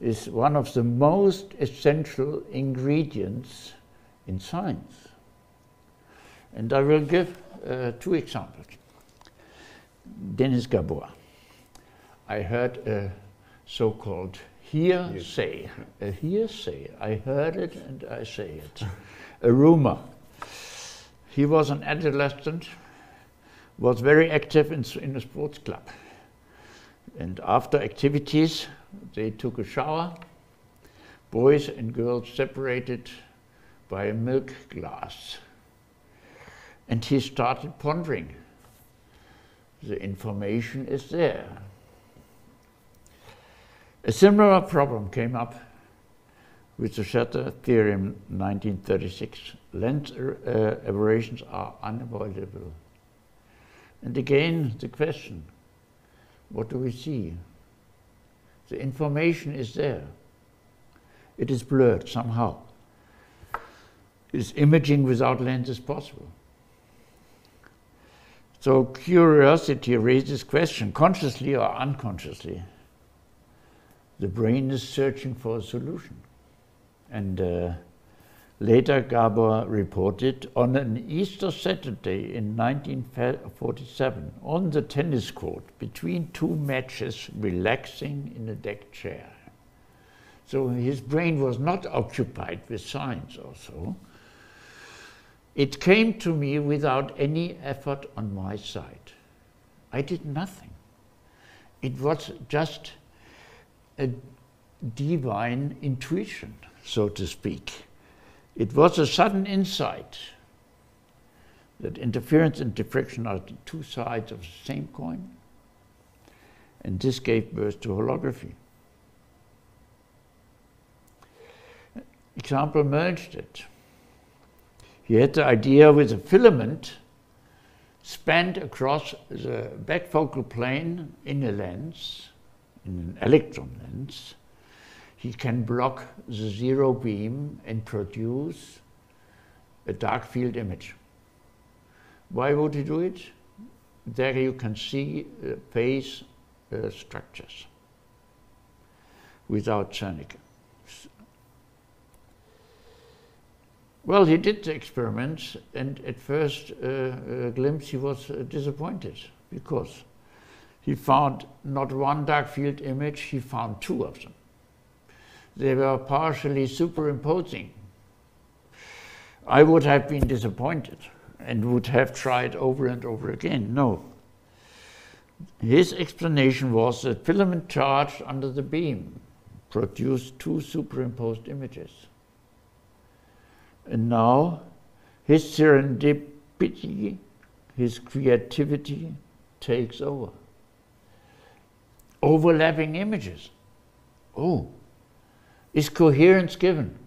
is one of the most essential ingredients in science. And I will give uh, two examples. Dennis Gabor. I heard a so-called hearsay, a hearsay. I heard it and I say it, a rumor. He was an adolescent, was very active in, in a sports club. And after activities, they took a shower, boys and girls separated by a milk glass. And he started pondering. The information is there. A similar problem came up with the Scherzer theorem 1936. Lens uh, aberrations are unavoidable. And again, the question, what do we see? The information is there. It is blurred somehow. Is imaging without lenses possible? So curiosity raises question, consciously or unconsciously. The brain is searching for a solution. And uh, later Gabor reported on an Easter Saturday in 1947 on the tennis court between two matches relaxing in a deck chair. So his brain was not occupied with science or so. It came to me without any effort on my side. I did nothing. It was just a divine intuition, so to speak. It was a sudden insight that interference and diffraction are the two sides of the same coin. And this gave birth to holography. Example Möllenstedt. He had the idea with a filament spanned across the back focal plane in a lens, in an electron lens, he can block the zero beam and produce a dark field image. Why would he do it? There you can see uh, phase uh, structures without Zernike. Well, he did the experiments, and at first uh, uh, glimpse he was uh, disappointed because he found not one dark field image, he found two of them they were partially superimposing. I would have been disappointed and would have tried over and over again. No. His explanation was that filament charge under the beam produced two superimposed images. And now his serendipity, his creativity takes over. Overlapping images. Oh, is coherence given?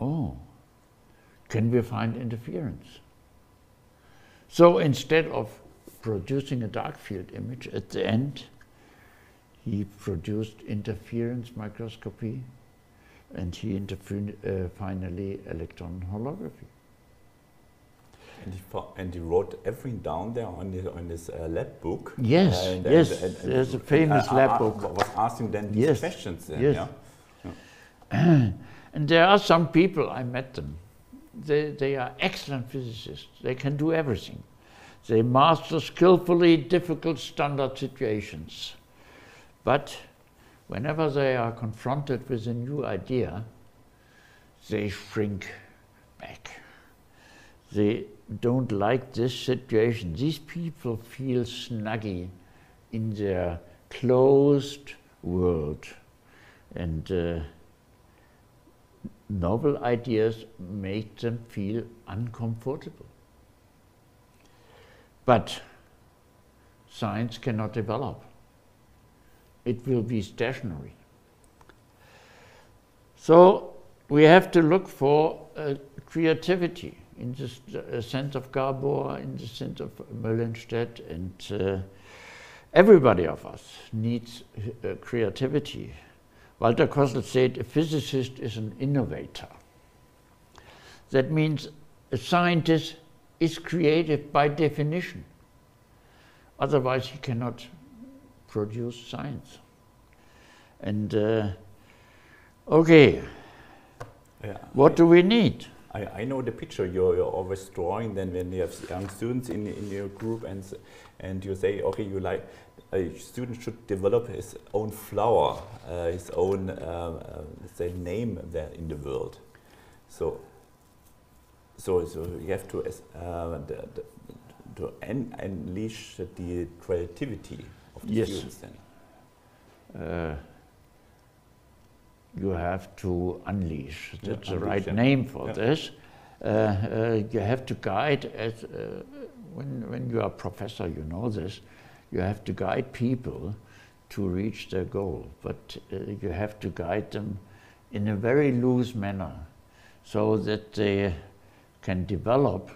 Oh, can we find interference? So instead of producing a dark field image at the end, he produced interference microscopy and he interfered uh, finally electron holography.
And he, and he, wrote everything down there on his, on his uh, lab book.
Yes, and, yes. And, and, there's a famous uh, lab book.
was asking then these
yes,
questions. Then,
yes.
Yeah?
yeah. and there are some people, I met them, they, they are excellent physicists. They can do everything. They master skillfully difficult standard situations. But whenever they are confronted with a new idea, they shrink back. They don't like this situation. These people feel snuggy in their closed world. And uh, novel ideas make them feel uncomfortable. But science cannot develop. It will be stationary. So we have to look for uh, creativity in the uh, sense of Gabor, in the sense of Möllenstedt, and uh, everybody of us needs uh, creativity. Walter Kossel said a physicist is an innovator. That means a scientist is creative by definition. Otherwise, he cannot produce science. And uh, okay, yeah. what do we need?
I, I know the picture you're, you're always drawing then when you have young students in, in your group and, and you say, okay, you like, a student should develop his own flower, uh, his own, uh, uh, say, name there in the world. So, so, so you have to, uh, to unleash the creativity of the
Yes.
students then?
uh, you have to unleash.
Yeah,
That's the right
yeah.
name for
Yeah.
this. Uh, uh, you have to guide as uh, when when you are a professor, you know this. You have to guide people to reach their goal, but uh, you have to guide them in a very loose manner, so that they can develop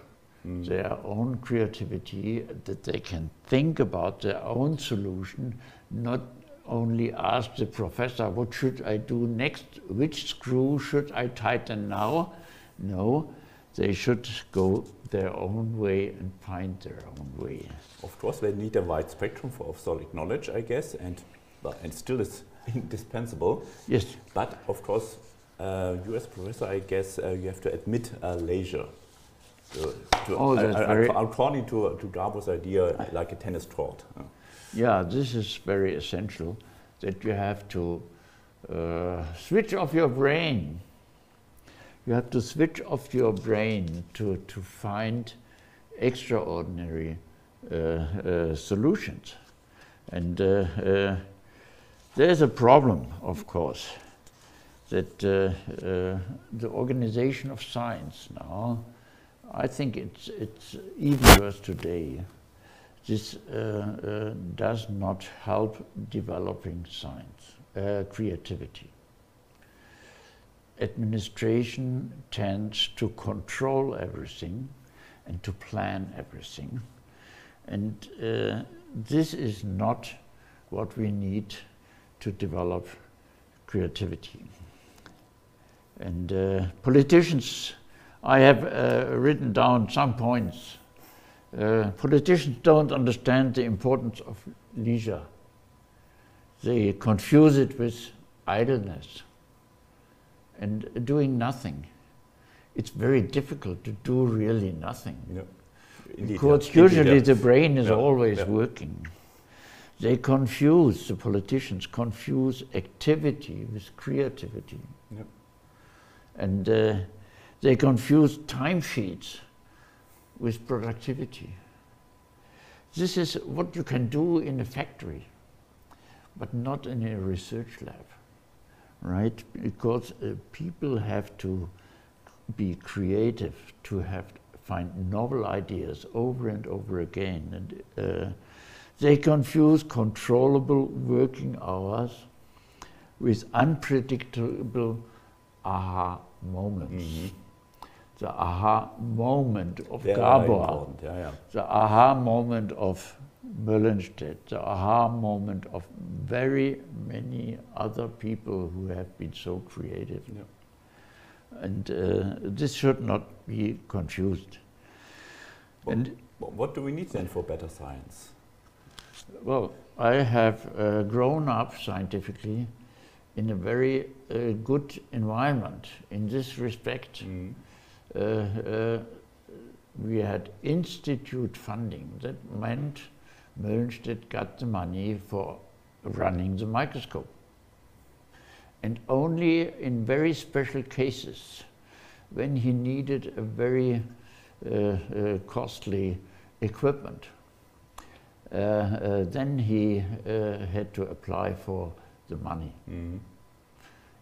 Mm.
their own creativity, that they can think about their own solution, not only ask the professor, what should I do next? Which screw should I tighten now? No, they should go their own way and find their own way.
Of course, they need a wide spectrum for, of solid knowledge, I guess, and well, and still is indispensable.
Yes,
But of course, uh, you as professor, I guess uh, you have to admit uh, leisure. To, to,
Oh, that's
I,
very-
According to, to Gabor's idea, like a tennis court.
Yeah, this is very essential that you have to uh, switch off your brain. You have to switch off your brain to, to find extraordinary uh, uh, solutions. And uh, uh, there's a problem, of course, that uh, uh, the organization of science now, I think it's, it's even worse today. This uh, uh, does not help developing science, uh, creativity. Administration tends to control everything and to plan everything. And uh, this is not what we need to develop creativity. And uh, politicians, I have uh, written down some points. Uh, politicians don't understand the importance of leisure. They confuse it with idleness and doing nothing. It's very difficult to do really nothing.
Indeed,
Because
yeah. Indeed,
usually
yeah.
the brain is
Yeah,
always working. They confuse, the politicians confuse activity with creativity. And uh, they confuse timesheets with productivity. This is what you can do in a factory, but not in a research lab, right? Because uh, people have to be creative, to have find novel ideas over and over again, and uh, they confuse controllable working hours with unpredictable aha moments.
Mhm.
The aha moment of
They
Gabor,
Yeah, yeah.
the aha moment of Möllenstedt, the aha moment of very many other people who have been so creative.
Yeah.
And uh, this should not be confused.
Well,
And
What do we need then for better science?
Well, I have uh, grown up scientifically in a very uh, good environment in this respect.
Mm.
Uh, uh, we had institute funding. That meant Möllenstedt got the money for running the microscope. And only in very special cases, when he needed a very uh, uh, costly equipment, uh, uh, then he uh, had to apply for the money
Mm.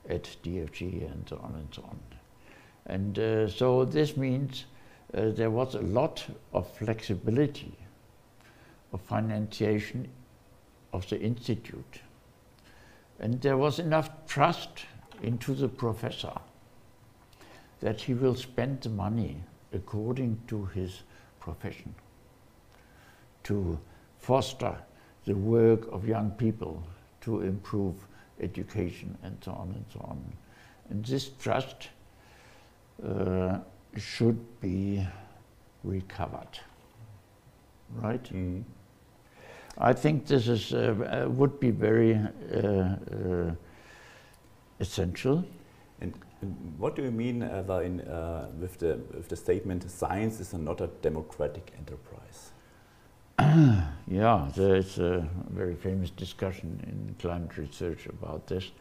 at DFG and so on and so on. And uh, so this means uh, there was a lot of flexibility of financiation of the institute. And there was enough trust into the professor that he will spend the money according to his profession to foster the work of young people to improve education and so on and so on. And this trust should be recovered. Right?
Mm.
I think this is uh, uh, would be very uh, uh, essential.
And, and what do you mean uh, in, uh, with, the, with the statement science is not a democratic enterprise?
Yeah, there is a very famous discussion in climate research about this.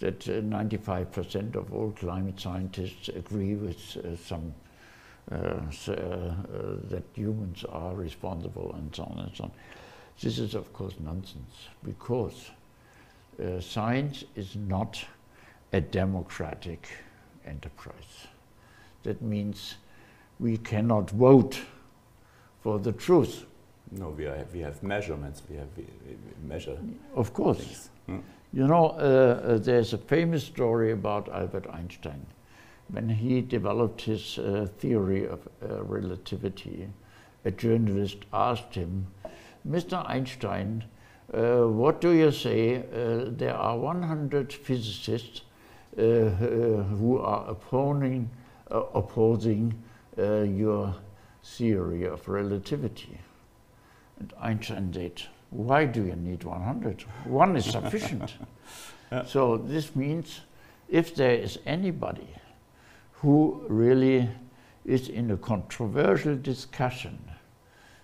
That uh, 95% of all climate scientists agree with uh, some uh, uh, uh, that humans are responsible and so on and so on. This is, of course, nonsense because uh, science is not a democratic enterprise. That means we cannot vote for the truth.
No, we, are, we have measurements, we have we measure.
Of course.
Hmm.
You know, uh, uh, there's a famous story about Albert Einstein. When he developed his uh, theory of uh, relativity, a journalist asked him, Mr. Einstein, uh, what do you say? Uh, there are 100 physicists who are opposing, opposing your theory of relativity. And Einstein said, why do you need 100? One is sufficient. yeah. So this means if there is anybody who really is in a controversial discussion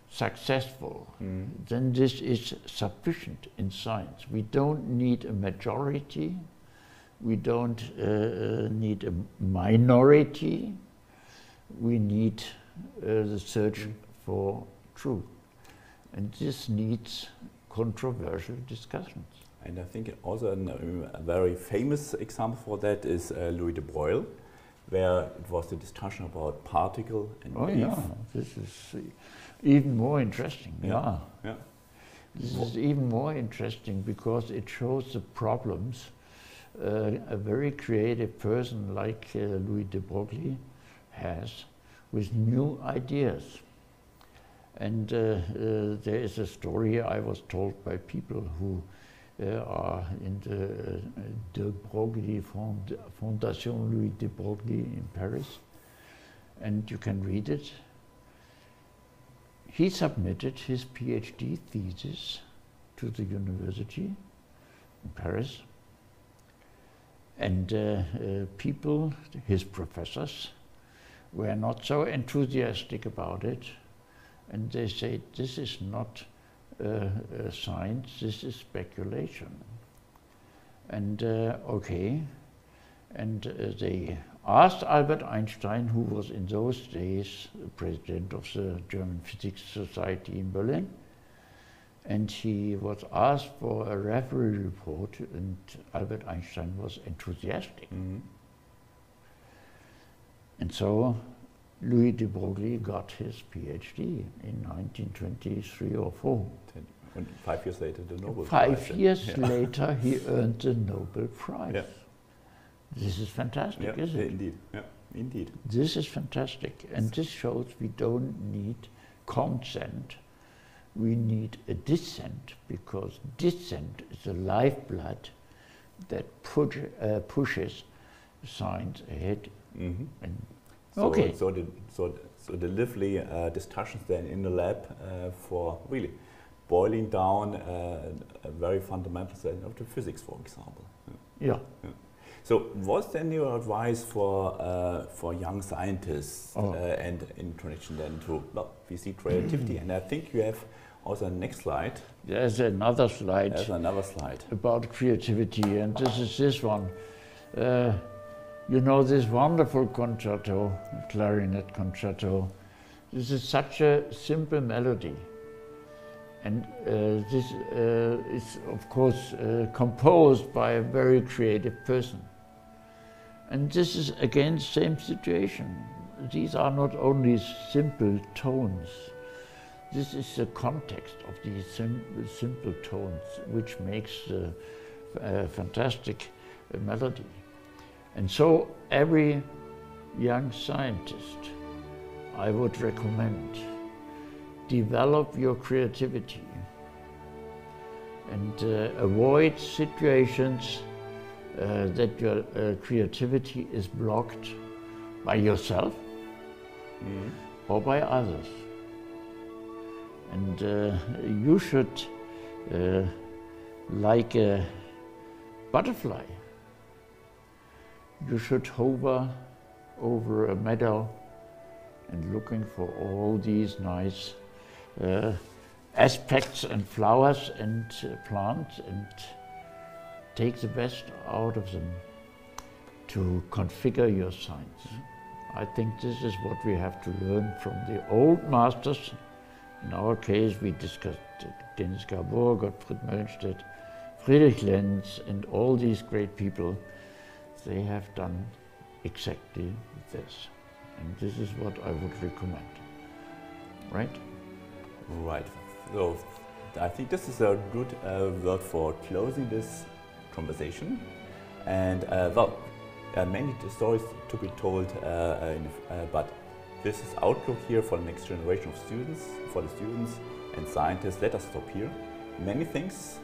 successful, mm. then this is sufficient in science. We don't need a majority, we don't uh, uh need a minority, we need uh, the search mm. for truth. And this needs controversial discussions.
And I think also a, a very famous example for that is uh, Louis de Broglie, where it was the discussion about particle and
oh,
wave.
yeah, this is even more interesting. Yeah, yeah.
yeah.
This is even more interesting because it shows the problems uh, a very creative person like uh, Louis de Broglie has with new ideas. And uh, uh, there is a story I was told by people who uh, are in the de Broglie Fond Fondation Louis de Broglie in Paris. And you can read it. He submitted his PhD thesis to the university in Paris. And uh, uh, people, his professors, were not so enthusiastic about it and they say this is not uh, science, this is speculation. And uh, okay, and uh, they asked Albert Einstein, who was in those days president of the German Physics Society in Berlin, and he was asked for a referee report, and Albert Einstein was enthusiastic. Mm -hmm. And so Louis de Broglie got his PhD in 1923 or 4.
And five years later, the Nobel
five
Prize.
Five years yeah. later, he earned the Nobel Prize. Yeah. This is fantastic,
yeah,
isn't it?
Indeed, yeah, indeed.
This is fantastic, and this shows we don't need consent. We need a dissent because dissent is the lifeblood that push, uh, pushes science ahead. Mm -hmm. And
so,
okay.
So the, so, so the lively uh, discussions then in the lab uh, for really boiling down uh, a very fundamental setting of the physics, for example.
Yeah.
yeah. So, what's then your advice for uh, for young scientists oh. Uh, and in connection then to well, we see creativity, and I think you have also a next slide.
There's another slide.
There's another slide
about creativity, and this is this one. Uh, you know this wonderful concerto, clarinet concerto. This is such a simple melody. And uh, this uh, is, of course, uh, composed by a very creative person. And this is, again, same situation. These are not only simple tones. This is the context of these sim simple tones, which makes a uh, fantastic melody. And so every young scientist, I would recommend, develop your creativity and uh, avoid situations uh, that your uh, creativity is blocked by yourself mm. or by others. And uh, you should, uh, like a butterfly, you should hover over a meadow and looking for all these nice uh, aspects and flowers and uh, plants and take the best out of them to configure your science. I think this is what we have to learn from the old masters in our case, we discussed Dennis Gabor, Gottfried Möllenstedt, Friedrich Lenz, and all these great people. They have done exactly this. And this is what I would recommend. Right?
Right. So I think this is a good uh, word for closing this conversation. And uh, well, uh, many stories to be told, uh, uh, in, uh, but this is outlook here for the next generation of students, for the students and scientists. Let us stop here. Many thanks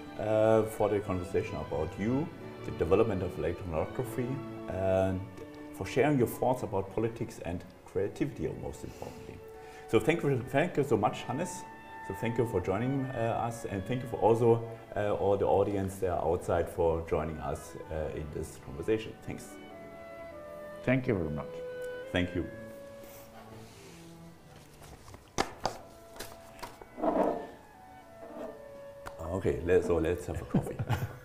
for the conversation about you, the development of electronmicrography, and for sharing your thoughts about politics and creativity, most importantly. So thank you, thank you so much, Hannes. So thank you for joining uh, us and thank you for also uh, all the audience there outside for joining us uh, in this conversation. Thanks.
Thank you very much.
Thank you. Okay, let's, so let's have a coffee.